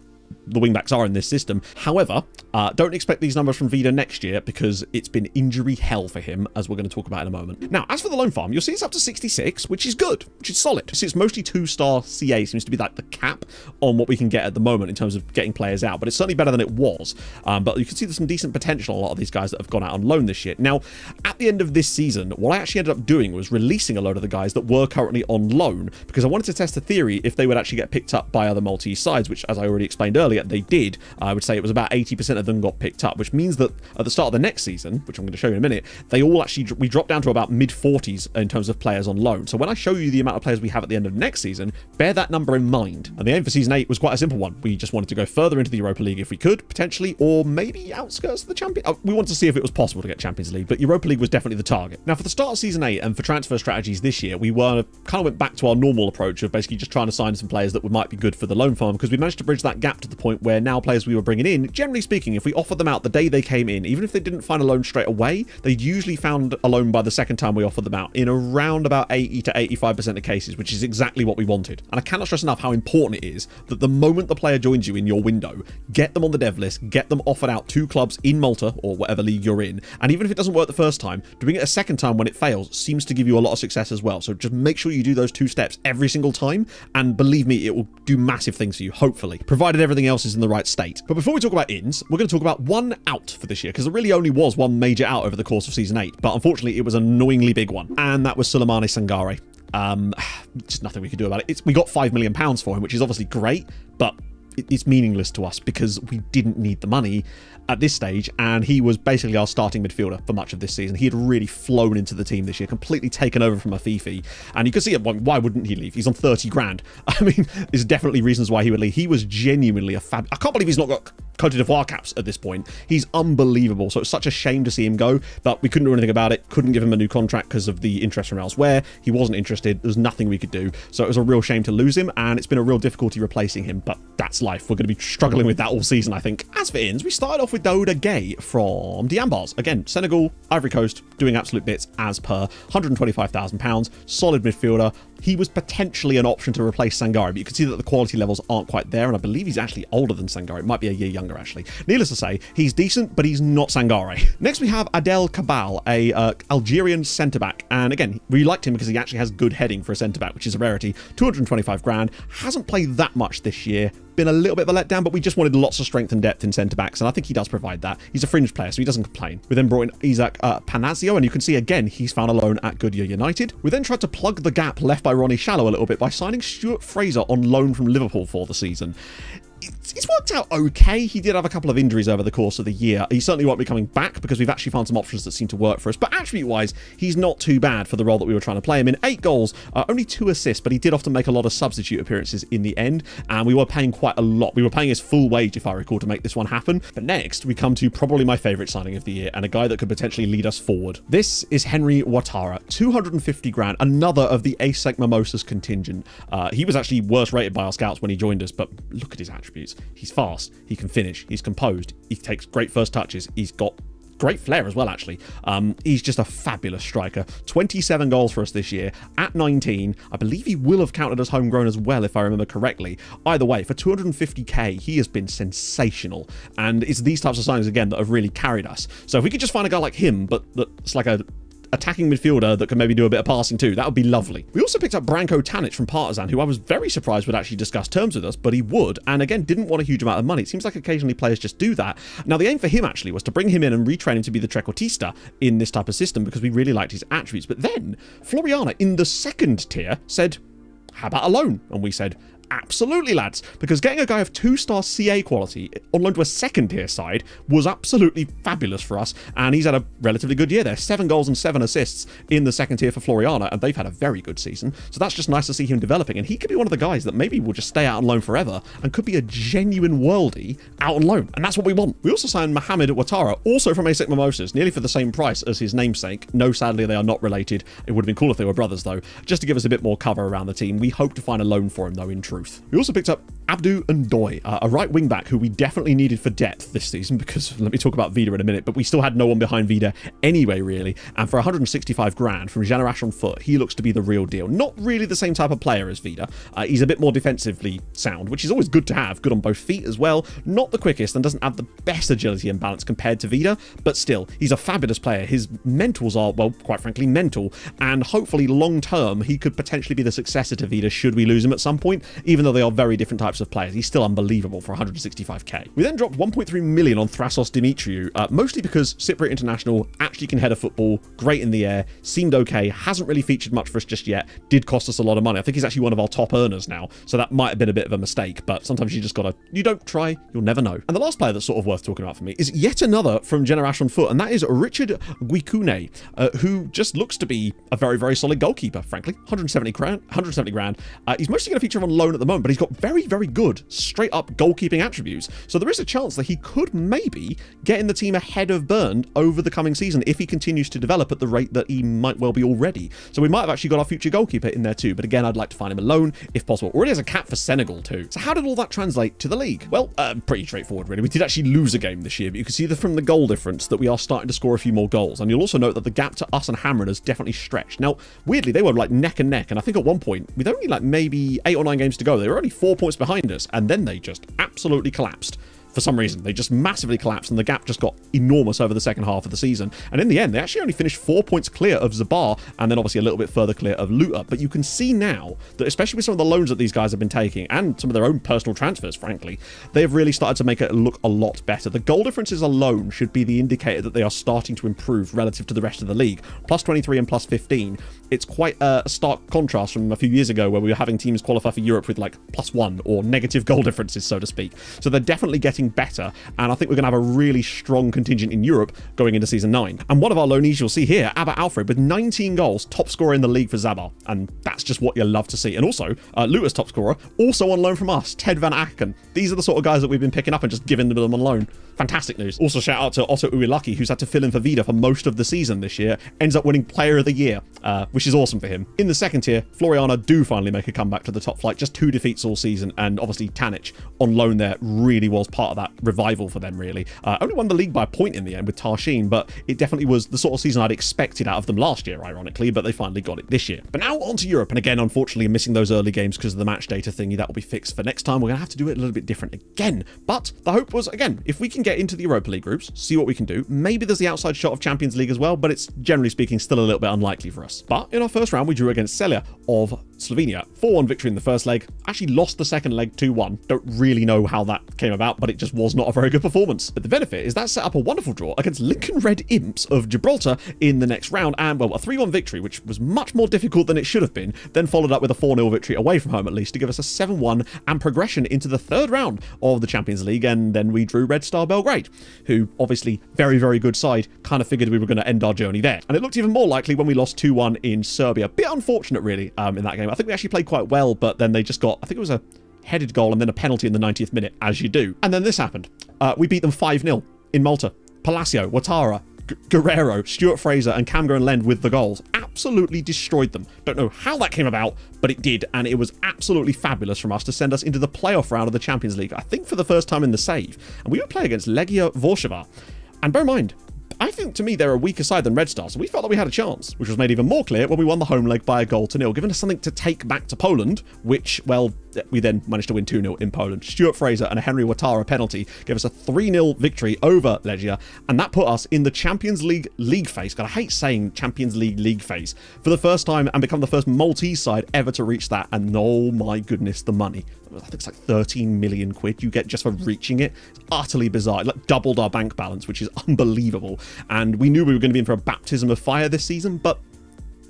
the wingbacks are in this system. However, uh, don't expect these numbers from Vida next year because it's been injury hell for him, as we're going to talk about in a moment. Now, as for the loan farm, you'll see it's up to 66, which is good, which is solid. See, it's mostly two-star CA, seems to be like the cap on what we can get at the moment in terms of getting players out, but it's certainly better than it was. Um, but you can see there's some decent potential a lot of these guys that have gone out on loan this year. Now, at the end of this season, what I actually ended up doing was releasing a load of the guys that were currently on loan because I wanted to test the theory if they would actually get picked up by other Maltese sides, which, as I already explained earlier, they did. I would say it was about 80% of them got picked up, which means that at the start of the next season, which I'm going to show you in a minute, they all actually, we dropped down to about mid 40s in terms of players on loan. So when I show you the amount of players we have at the end of next season, bear that number in mind. And the aim for season 8 was quite a simple one. We just wanted to go further into the Europa League if we could, potentially, or maybe outskirts of the Champions. Uh, we wanted to see if it was possible to get Champions League, but Europa League was definitely the target. Now, for the start of season 8 and for transfer strategies this year, we were kind of went back to our normal approach of basically just trying to sign some players that might be good for the loan farm because we managed to bridge that gap to the point where now players we were bringing in, generally speaking, if we offered them out the day they came in, even if they didn't find a loan straight away, they'd usually found a loan by the second time we offered them out in around about 80 to 85% of cases, which is exactly what we wanted. And I cannot stress enough how important it is that the moment the player joins you in your window, get them on the dev list, get them offered out to clubs in Malta or whatever league you're in. And even if it doesn't work the first time, doing it a second time when it fails seems to give you a lot of success as well. So just make sure you do those two steps every single time. And believe me, it will do massive things for you, hopefully, provided everything else is in the right state. But before we talk about ins, we're going to talk about one out for this year because there really only was one major out over the course of season 8. But unfortunately, it was an annoyingly big one. And that was Suleimani Sangare. Um, just nothing we could do about it. It's, we got £5 million for him, which is obviously great, but it's meaningless to us because we didn't need the money at this stage, and he was basically our starting midfielder for much of this season. He had really flown into the team this year, completely taken over from a Afifi, and you can see. Why wouldn't he leave? He's on 30 grand. I mean, there's definitely reasons why he would leave. He was genuinely a fab. I can't believe he's not got Cote d'Ivoire caps at this point. He's unbelievable. So it's such a shame to see him go, but we couldn't do anything about it. Couldn't give him a new contract because of the interest from elsewhere. He wasn't interested. There's nothing we could do. So it was a real shame to lose him, and it's been a real difficulty replacing him, but that's life. We're going to be struggling with that all season, I think. As for ins, we started off with Douda Gay from Diambars. Again, Senegal, Ivory Coast, doing absolute bits as per. £125,000, solid midfielder. He was potentially an option to replace Sangare, but you can see that the quality levels aren't quite there, and I believe he's actually older than Sangare. It might be a year younger, actually. Needless to say, he's decent, but he's not Sangare. Next, we have Adel Cabal, a uh, Algerian centre-back, and again, we liked him because he actually has good heading for a centre-back, which is a rarity. 225 grand, hasn't played that much this year, been a little bit of a letdown, but we just wanted lots of strength and depth in centre backs, and I think he does provide that. He's a fringe player, so he doesn't complain. We then brought in Isaac uh, Panazio, and you can see again he's found a loan at Gudja United. We then tried to plug the gap left by Ronnie Shallow a little bit by signing Stuart Fraser on loan from Liverpool for the season it's, worked out okay. He did have a couple of injuries over the course of the year. He certainly won't be coming back because we've actually found some options that seem to work for us. But attribute-wise, he's not too bad for the role that we were trying to play him in. Eight goals, uh, only two assists, but he did often make a lot of substitute appearances in the end, and we were paying quite a lot. We were paying his full wage, if I recall, to make this one happen. But next, we come to probably my favourite signing of the year, and a guy that could potentially lead us forward. This is Henry Ouattara, 250 grand, another of the ASEC Mimosas contingent. Uh, he was actually worse rated by our scouts when he joined us, but look at his attributes. He's fast, he can finish, he's composed, he takes great first touches, he's got great flair as well, actually. Um, he's just a fabulous striker. 27 goals for us this year at 19. I believe he will have counted as homegrown as well, if I remember correctly. Either way, for 250k, he has been sensational. And it's these types of signings, again, that have really carried us. So if we could just find a guy like him, but that's like a attacking midfielder that can maybe do a bit of passing too. That would be lovely. We also picked up Branko Tanic from Partizan, who I was very surprised would actually discuss terms with us, but he would. And again, didn't want a huge amount of money. It seems like occasionally players just do that. Now, the aim for him actually was to bring him in and retrain him to be the Trequartista in this type of system because we really liked his attributes. But then Floriana in the second tier said, how about a loan? And we said, Absolutely, lads, because getting a guy of two-star CA quality on loan to a second-tier side was absolutely fabulous for us, and he's had a relatively good year there. Seven goals and seven assists in the second tier for Floriana, and they've had a very good season, so that's just nice to see him developing, and he could be one of the guys that maybe will just stay out on loan forever and could be a genuine worldie out on loan, and that's what we want. We also signed Mohamed Ouattara, also from ASEC Mimosas, nearly for the same price as his namesake. No, sadly, they are not related. It would have been cool if they were brothers, though, just to give us a bit more cover around the team. We hope to find a loan for him, though, in truth. We also picked up Abdou Ndoye, uh, a right wing back who we definitely needed for depth this season because let me talk about Vida in a minute, but we still had no one behind Vida anyway, really. And for 165 grand from Generation Foot, he looks to be the real deal. Not really the same type of player as Vida. Uh, he's a bit more defensively sound, which is always good to have. Good on both feet as well. Not the quickest and doesn't have the best agility and balance compared to Vida, but still, he's a fabulous player. His mentals are, well, quite frankly, mental. And hopefully, long term, he could potentially be the successor to Vida should we lose him at some point, even though they are very different types of players. He's still unbelievable for 165k. We then dropped 1.3 million on Thrasos Dimitriou, uh, mostly because Cypriot International actually can head a football, great in the air, seemed okay, hasn't really featured much for us just yet, did cost us a lot of money. I think he's actually one of our top earners now, so that might have been a bit of a mistake, but sometimes you just gotta, you don't try, you'll never know. And the last player that's sort of worth talking about for me is yet another from Generation Foot, and that is Richard Guikune, uh, who just looks to be a very, very solid goalkeeper, frankly. 170 grand, 170 grand. Uh, he's mostly going to feature on loan at the moment, but he's got very, very good straight up goalkeeping attributes. So there is a chance that he could maybe get in the team ahead of Bernd over the coming season if he continues to develop at the rate that he might well be already. So we might have actually got our future goalkeeper in there too. But again, I'd like to find him alone if possible. Already has a cap for Senegal too. So how did all that translate to the league? Well, uh, pretty straightforward really. We did actually lose a game this year, but you can see from the goal difference that we are starting to score a few more goals. And you'll also note that the gap to us and Hamrun has definitely stretched. Now, weirdly, they were like neck and neck. And I think at one point, with only like maybe eight or nine games to go, they were only four points behind us. And then they just absolutely collapsed for some reason. They just massively collapsed and the gap just got enormous over the second half of the season. And in the end, they actually only finished four points clear of Zabbar and then obviously a little bit further clear of Luta. But you can see now that especially with some of the loans that these guys have been taking and some of their own personal transfers, frankly, they have really started to make it look a lot better. The goal differences alone should be the indicator that they are starting to improve relative to the rest of the league. Plus 23 and plus 15. It's quite a stark contrast from a few years ago where we were having teams qualify for Europe with like plus one or negative goal differences, so to speak. So they're definitely getting better, and I think we're going to have a really strong contingent in Europe going into season 9. And one of our loanees you'll see here, Abba Alfred, with 19 goals, top scorer in the league for Zabbar, and that's just what you love to see. And also, uh, top scorer, also on loan from us, Ted Van Aken. These are the sort of guys that we've been picking up and just giving them on loan. Fantastic news. Also, shout out to Otto Uilaki, who's had to fill in for Vida for most of the season this year, ends up winning Player of the Year, uh, which is awesome for him. In the second tier, Floriana do finally make a comeback to the top flight, just two defeats all season, and obviously Tanic on loan there really was part of that revival for them, really. Uh, only won the league by a point in the end with Tarxien, but it definitely was the sort of season I'd expected out of them last year, ironically, but they finally got it this year. But now on to Europe, and again, unfortunately, missing those early games because of the match data thingy. That will be fixed for next time. We're going to have to do it a little bit different again. But the hope was, again, if we can get into the Europa League groups, see what we can do. Maybe there's the outside shot of Champions League as well, but it's generally speaking still a little bit unlikely for us. But in our first round, we drew against Celje of Slovenia. 4-1 victory in the first leg. Actually lost the second leg 2-1. Don't really know how that came about, but it just was not a very good performance. But the benefit is that set up a wonderful draw against Lincoln Red Imps of Gibraltar in the next round, and well, a 3-1 victory, which was much more difficult than it should have been, then followed up with a 4-0 victory away from home at least to give us a 7-1 and progression into the third round of the Champions League, and then we drew Red Star Belgrade, who obviously very, very good side, kind of figured we were going to end our journey there. And it looked even more likely when we lost 2-1 in Serbia. Bit unfortunate, really, um, in that game. I think we actually played quite well, but then they just got, I think it was a headed goal and then a penalty in the 90th minute, as you do. And then this happened. Uh, we beat them 5-0 in Malta. Palacio, Ouattara, Guerrero, Stuart Fraser, and Kamga and Lend with the goals. Absolutely destroyed them. Don't know how that came about, but it did, and it was absolutely fabulous from us to send us into the playoff round of the Champions League, I think for the first time in the save. And we would play against Legia Warsaw. And bear in mind, I think to me they're a weaker side than Red Star, so we felt that we had a chance, which was made even more clear when we won the home leg by a goal to nil, giving us something to take back to Poland, which, well, we then managed to win 2 0 in Poland. Stuart Fraser and a Henry Ouattara penalty gave us a 3 0 victory over Legia, and that put us in the Champions League league phase. God, I hate saying Champions League league phase for the first time and become the first Maltese side ever to reach that. And oh my goodness, the money. I think it's like 13 million quid you get just for reaching it. It's utterly bizarre. It like doubled our bank balance, which is unbelievable. And we knew we were going to be in for a baptism of fire this season, but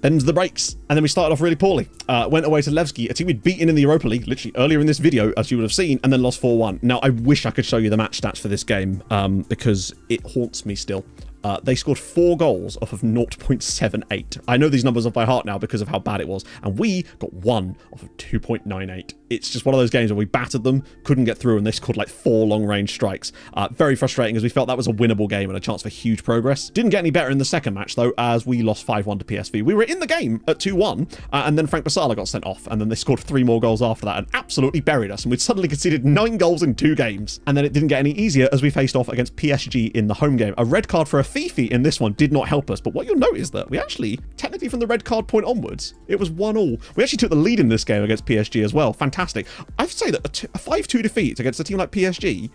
Them's the breaks. And then we started off really poorly. Uh, went away to Levski, a team we'd beaten in the Europa League, literally earlier in this video, as you would have seen, and then lost 4-1. Now, I wish I could show you the match stats for this game, um, because it haunts me still. Uh, they scored four goals off of 0.78. I know these numbers off by heart now because of how bad it was. And we got one off of 2.98. It's just one of those games where we battered them, couldn't get through, and they scored like four long range strikes. Uh, very frustrating as we felt that was a winnable game and a chance for huge progress. Didn't get any better in the second match though, as we lost 5-1 to PSV. We were in the game at 2-1, uh, and then Frank Basala got sent off, and then they scored three more goals after that and absolutely buried us. And we'd suddenly conceded nine goals in two games. And then it didn't get any easier as we faced off against PSG in the home game. A red card for Afifi in this one did not help us. But what you'll note is that we actually, technically from the red card point onwards, it was one all. We actually took the lead in this game against PSG as well. Fantastic. I'd say that a 5-2 defeat against a team like PSG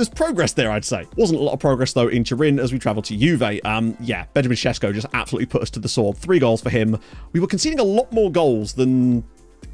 there's progress there, I'd say. Wasn't a lot of progress, though, in Turin as we travelled to Juve. Um, yeah, Benjamin Sesko just absolutely put us to the sword. Three goals for him. We were conceding a lot more goals than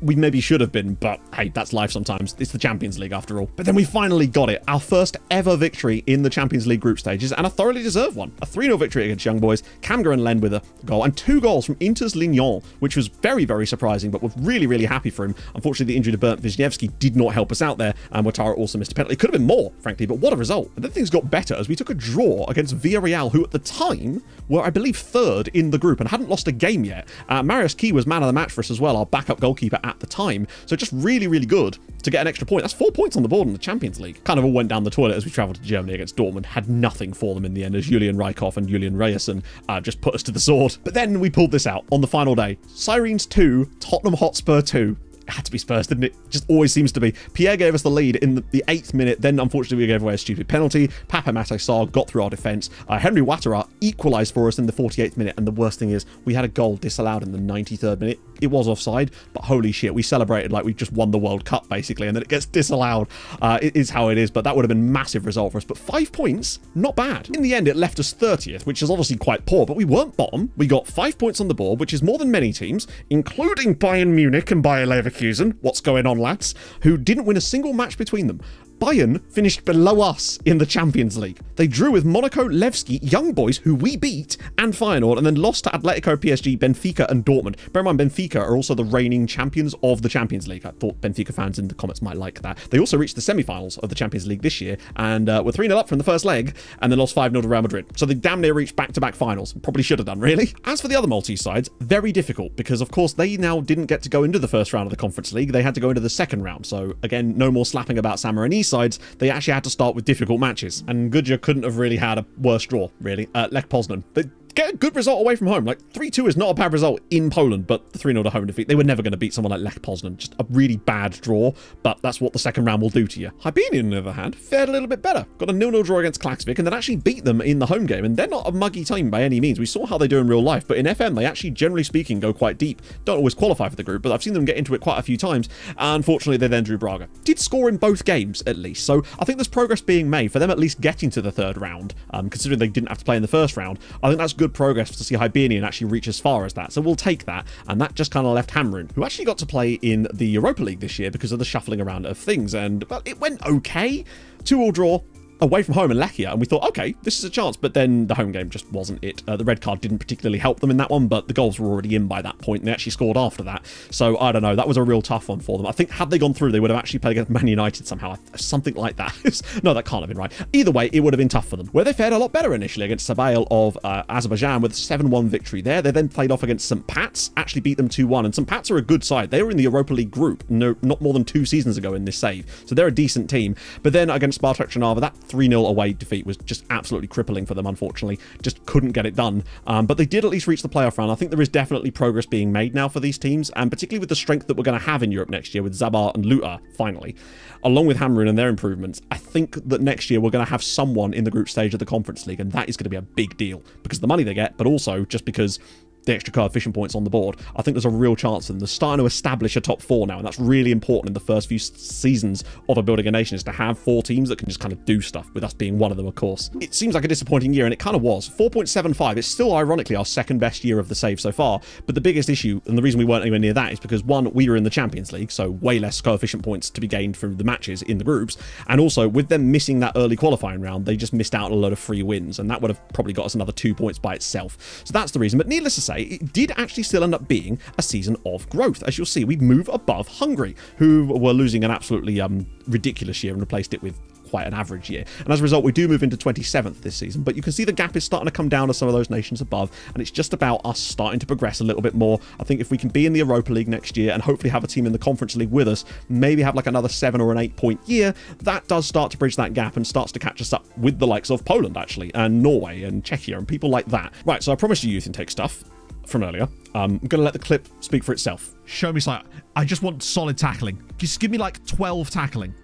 we maybe should have been, but hey, that's life sometimes. It's the Champions League after all. But then we finally got it. Our first ever victory in the Champions League group stages, and a thoroughly deserved one. A 3-0 victory against Young Boys, Kamga and Len with a goal, and two goals from Inter's Lignon, which was very, very surprising, but we're really, really happy for him. Unfortunately, the injury to Bernd Wisniewski did not help us out there, and Ouattara also missed a penalty. It could have been more, frankly, but what a result. And then things got better as we took a draw against Villarreal, who at the time were, I believe, third in the group and hadn't lost a game yet. Uh, Marius Key was man of the match for us as well, our backup goalkeeper at the time. So just really, really good to get an extra point. That's four points on the board in the Champions League. Kind of all went down the toilet as we travelled to Germany against Dortmund. Had nothing for them in the end as Julian Rykov and Julian Ryerson uh, just put us to the sword. But then we pulled this out on the final day. Sirens 2, Tottenham Hotspur 2 it had to be Spurs, didn't it? Just always seems to be. Pierre gave us the lead in the, the eighth minute. Then, unfortunately, we gave away a stupid penalty. Papa Matar Sarr got through our defence. Uh, Henry Ouattara equalised for us in the 48th minute. And the worst thing is, we had a goal disallowed in the 93rd minute. It was offside, but holy shit, we celebrated like we just won the World Cup, basically. And then it gets disallowed. Uh, it is how it is, but that would have been massive result for us. But five points, not bad. In the end, it left us 30th, which is obviously quite poor, but we weren't bottom. We got five points on the board, which is more than many teams, including Bayern Munich and Bayer Leverkusen. What's going going on, lads, who didn't win a single match between them. Bayern finished below us in the Champions League. They drew with Monaco, Levski, Young Boys, who we beat, and Feyenoord, and then lost to Atletico, PSG, Benfica, and Dortmund. Bear in mind, Benfica are also the reigning champions of the Champions League. I thought Benfica fans in the comments might like that. They also reached the semi-finals of the Champions League this year, and uh, were 3-0 up from the first leg, and then lost 5-0 to Real Madrid. So they damn near reached back-to-back -back finals. Probably should have done, really. As for the other Maltese sides, very difficult, because of course they now didn't get to go into the first round of the Conference League. They had to go into the second round. So again, no more slapping about Sammarinese sides. They actually had to start with difficult matches, and Gudja couldn't have really had a worse draw, really. Uh, Lech Poznan. They get a good result away from home. Like 3-2 is not a bad result in Poland, but 3-0 to home defeat. They were never going to beat someone like Lech Poznan. Just a really bad draw, but that's what the second round will do to you. Hibernian, on the other hand, fared a little bit better. Got a nil-nil draw against Klaksvik and then actually beat them in the home game. And they're not a muggy team by any means. We saw how they do in real life, but in FM, they actually, generally speaking, go quite deep. Don't always qualify for the group, but I've seen them get into it quite a few times. Unfortunately, they then drew Braga. Did score in both games, at least. So I think there's progress being made for them at least getting to the third round, um, considering they didn't have to play in the first round. I think that's good progress to see Hibernian actually reach as far as that. So we'll take that. And that just kind of left Hamrun, who actually got to play in the Europa League this year because of the shuffling around of things. And, well, it went okay. Two-all draw, away from home in Lechia, and we thought, okay, this is a chance. But then the home game just wasn't it. Uh, the red card didn't particularly help them in that one, but the goals were already in by that point, and they actually scored after that. So I don't know. That was a real tough one for them. I think had they gone through, they would have actually played against Man United somehow, something like that. no, that can't have been right. Either way, it would have been tough for them. Where they fared a lot better initially against Sabail of uh, Azerbaijan with a 7-1 victory there. They then played off against St. Pat's, actually beat them 2-1, and St. Pat's are a good side. They were in the Europa League group no, not more than two seasons ago in this save, so they're a decent team. But then against Spartak Trnava, that 3 0 away defeat was just absolutely crippling for them, unfortunately. Just couldn't get it done. Um, but they did at least reach the playoff round. I think there is definitely progress being made now for these teams, and particularly with the strength that we're going to have in Europe next year with Zabbar and Luta, finally. Along with Hamrun and their improvements, I think that next year we're going to have someone in the group stage of the Conference League, and that is going to be a big deal because of the money they get, but also just because the extra coefficient points on the board, I think there's a real chance and they're starting to establish a top four now, and that's really important in the first few seasons of a Building a Nation is to have four teams that can just kind of do stuff, with us being one of them, of course. It seems like a disappointing year, and it kind of was. 4.75, it's still ironically our second best year of the save so far, but the biggest issue, and the reason we weren't anywhere near that, is because one, we were in the Champions League, so way less coefficient points to be gained from the matches in the groups, and also with them missing that early qualifying round, they just missed out a load of free wins, and that would have probably got us another two points by itself. So that's the reason, but needless to say, it did actually actually still end up being a season of growth. As you'll see, we move above Hungary, who were losing an absolutely um, ridiculous year and replaced it with quite an average year. And as a result, we do move into 27th this season, but you can see the gap is starting to come down to some of those nations above, and it's just about us starting to progress a little bit more. I think if we can be in the Europa League next year and hopefully have a team in the Conference League with us, maybe have like another seven or an eight point year, that does start to bridge that gap and starts to catch us up with the likes of Poland, actually, and Norway and Czechia and people like that. Right, so I promised you youth intake stuff from earlier. Um, I'm going to let the clip speak for itself. Show me something. I just want solid tackling. Just give me like 12 tackling.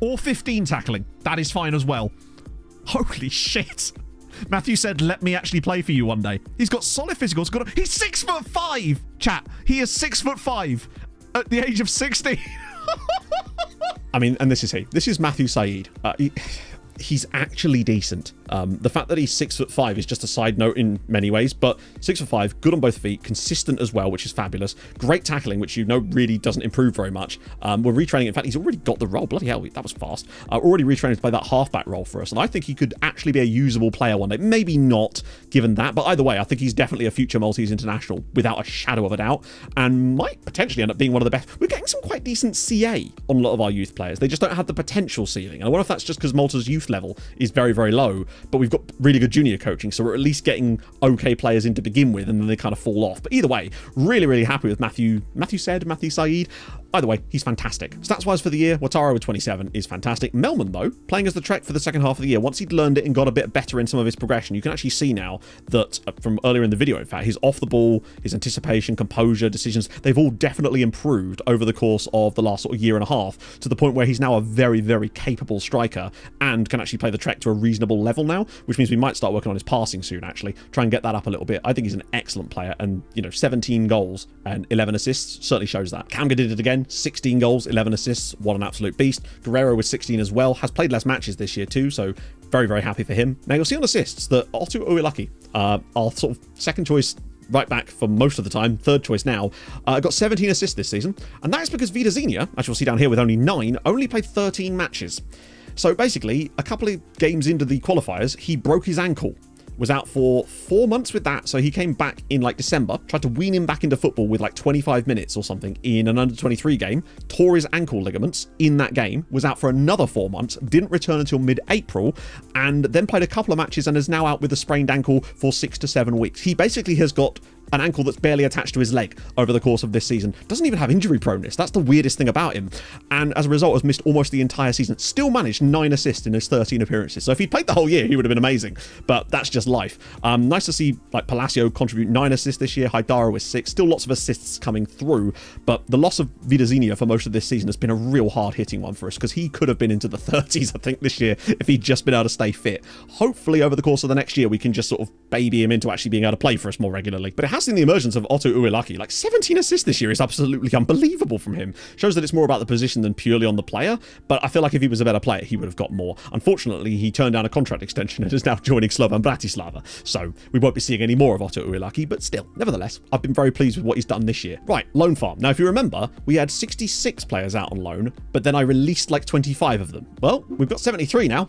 Or 15 tackling. That is fine as well. Holy shit. Matthew Saeed, let me actually play for you one day. He's got solid physicals. Got he's six foot five. Chat. He is six foot five at the age of 16. I mean, and this is he. This is Matthew Saeed. Uh, he, he's actually decent. Um, the fact that he's six foot five is just a side note in many ways, but six foot five, good on both feet, consistent as well, which is fabulous. Great tackling, which you know really doesn't improve very much. Um, we're retraining. In fact, he's already got the role. Bloody hell, that was fast. Uh, already retraining to play that halfback role for us, and I think he could actually be a usable player one day. Maybe not given that, but either way, I think he's definitely a future Maltese international without a shadow of a doubt, and might potentially end up being one of the best. We're getting some quite decent CA on a lot of our youth players. They just don't have the potential ceiling. And I wonder if that's just because Malta's youth level is very, very low, but we've got really good junior coaching, so we're at least getting okay players in to begin with, and then they kind of fall off. But either way, really, really happy with Matthew. Matthew Saeed, Matthew Saeed. Either way, he's fantastic. Stats wise for the year, Ouattara with 27 is fantastic. Melman, though, playing as the Trek for the second half of the year, once he'd learned it and got a bit better in some of his progression, you can actually see now that uh, from earlier in the video, in fact, his off the ball, his anticipation, composure, decisions, they've all definitely improved over the course of the last sort of year and a half to the point where he's now a very, very capable striker and can actually play the Trek to a reasonable level now, which means we might start working on his passing soon, actually. Try and get that up a little bit. I think he's an excellent player and, you know, 17 goals and 11 assists certainly shows that. Kamga did it again, 16 goals goals, 11 assists. What an absolute beast. Guerrero with 16 as well. Has played less matches this year too, so very, very happy for him. Now you'll see on assists that Otto Uilaki, uh, our sort of second choice right back for most of the time, third choice now, uh, got 17 assists this season. And that is because Vida as you'll see down here with only 9, only played 13 matches. So basically, a couple of games into the qualifiers, he broke his ankle was out for four months with that. So he came back in like December, tried to wean him back into football with like 25 minutes or something in an under 23 game, tore his ankle ligaments in that game, was out for another four months, didn't return until mid April, and then played a couple of matches and is now out with a sprained ankle for six to seven weeks. He basically has got an ankle that's barely attached to his leg over the course of this season. Doesn't even have injury proneness. That's the weirdest thing about him. And as a result, has missed almost the entire season. Still managed nine assists in his 13 appearances. So if he'd played the whole year, he would have been amazing. But that's just life. Um, nice to see like Palacio contribute nine assists this year. Haidara with six. Still lots of assists coming through. But the loss of Vidazinha for most of this season has been a real hard hitting one for us because he could have been into the 30s, I think, this year if he'd just been able to stay fit. Hopefully, over the course of the next year, we can just sort of baby him into actually being able to play for us more regularly. But it has seen the emergence of Otto Uilaki. Like 17 assists this year is absolutely unbelievable from him. Shows that it's more about the position than purely on the player. But I feel like if he was a better player, he would have got more. Unfortunately, he turned down a contract extension and is now joining Slovan Bratislava. So we won't be seeing any more of Otto Uilaki, but still, nevertheless, I've been very pleased with what he's done this year. Right, loan farm. Now, if you remember, we had 66 players out on loan, but then I released like 25 of them. Well, we've got 73 now.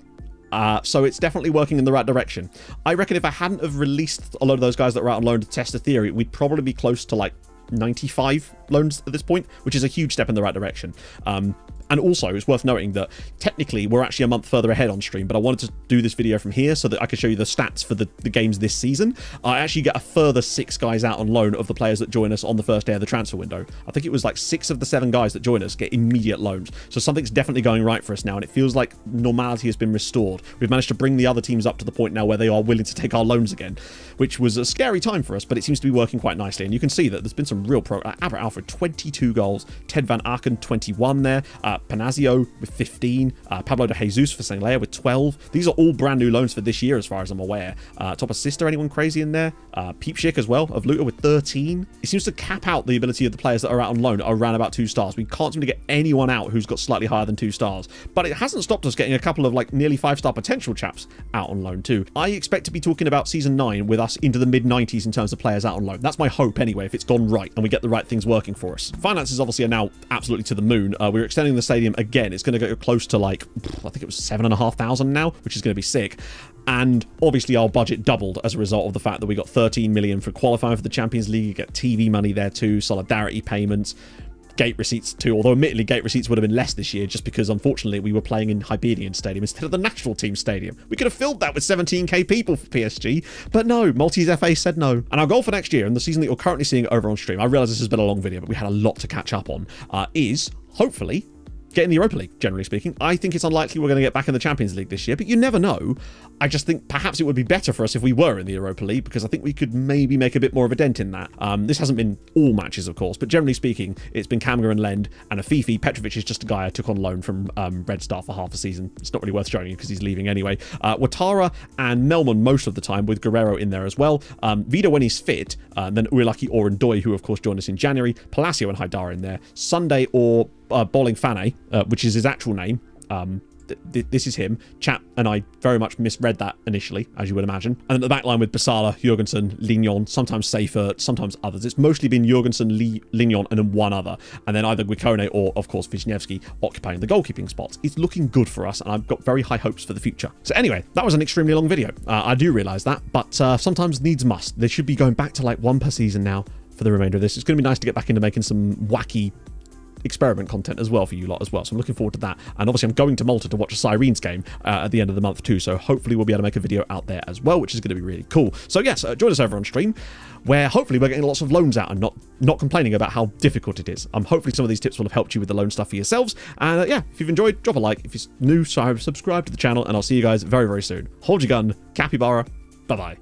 Uh, so it's definitely working in the right direction. I reckon if I hadn't have released a lot of those guys that were out on loan to test the theory, we'd probably be close to like 95 loans at this point, which is a huge step in the right direction. Um, And also, it's worth noting that technically we're actually a month further ahead on stream, but I wanted to do this video from here so that I could show you the stats for the, the games this season. I actually get a further six guys out on loan of the players that join us on the first day of the transfer window. I think it was like six of the seven guys that join us get immediate loans. So something's definitely going right for us now, and it feels like normality has been restored. We've managed to bring the other teams up to the point now where they are willing to take our loans again, which was a scary time for us, but it seems to be working quite nicely. And you can see that there's been some real pro. Uh, Albert Alfred, 22 goals. Ted Van Aken, 21 there. Uh, Panazio with 15. Uh, Pablo de Jesus for St. Leia with 12. These are all brand new loans for this year, as far as I'm aware. Uh, top assist, anyone crazy in there? Uh, as well, of Luton with 13. It seems to cap out the ability of the players that are out on loan around about two stars. We can't seem to get anyone out who's got slightly higher than two stars. But it hasn't stopped us getting a couple of like nearly five star potential chaps out on loan too. I expect to be talking about season 9 with us into the mid 90s in terms of players out on loan. That's my hope anyway, if it's gone right and we get the right things working for us. Finances obviously are now absolutely to the moon. Uh, we're extending the stadium again. It's going to go close to like, I think it was seven and a half thousand now, which is going to be sick. And obviously our budget doubled as a result of the fact that we got 13 million for qualifying for the Champions League, you get TV money there too, solidarity payments, gate receipts too, although admittedly gate receipts would have been less this year just because unfortunately we were playing in Hibernian Stadium instead of the national team stadium. We could have filled that with 17k people for PSG, but no, Maltese FA said no. And our goal for next year, and the season that you're currently seeing over on stream, I realise this has been a long video, but we had a lot to catch up on, uh, is hopefully get in the Europa League, generally speaking. I think it's unlikely we're going to get back in the Champions League this year, but you never know. I just think perhaps it would be better for us if we were in the Europa League because I think we could maybe make a bit more of a dent in that. Um, this hasn't been all matches, of course, but generally speaking, it's been Kamga and Lend and Afifi. Petrovic is just a guy I took on loan from um, Red Star for half a season. It's not really worth showing you because he's leaving anyway. Uh, Ouattara and Melman most of the time with Guerrero in there as well. Um, Vida when he's fit, uh, and then Uilaki or Ndoye, who of course joined us in January. Palacio and Haidara in there. Sunday or uh, Bowling Fane, uh, which is his actual name. Um, th th this is him. Chat and I very much misread that initially, as you would imagine. And then the back line with Basala, Jorgensen, Lignon, sometimes Safer, sometimes others. It's mostly been Jorgensen, Lee, Lignon, and then one other. And then either Guicone or, of course, Wisniewski occupying the goalkeeping spots. It's looking good for us, and I've got very high hopes for the future. So anyway, that was an extremely long video. Uh, I do realise that, but uh, sometimes needs must. They should be going back to like one per season now for the remainder of this. It's going to be nice to get back into making some wacky experiment content as well for you lot as well. So I'm looking forward to that. And obviously I'm going to Malta to watch a Sirens game uh, at the end of the month too. So hopefully we'll be able to make a video out there as well, which is going to be really cool. So yes, uh, join us over on stream where hopefully we're getting lots of loans out and not not complaining about how difficult it is. Um, hopefully some of these tips will have helped you with the loan stuff for yourselves. And uh, yeah, if you've enjoyed, drop a like. If you're new, subscribe to the channel and I'll see you guys very, very soon. Hold your gun, capybara. Bye-bye.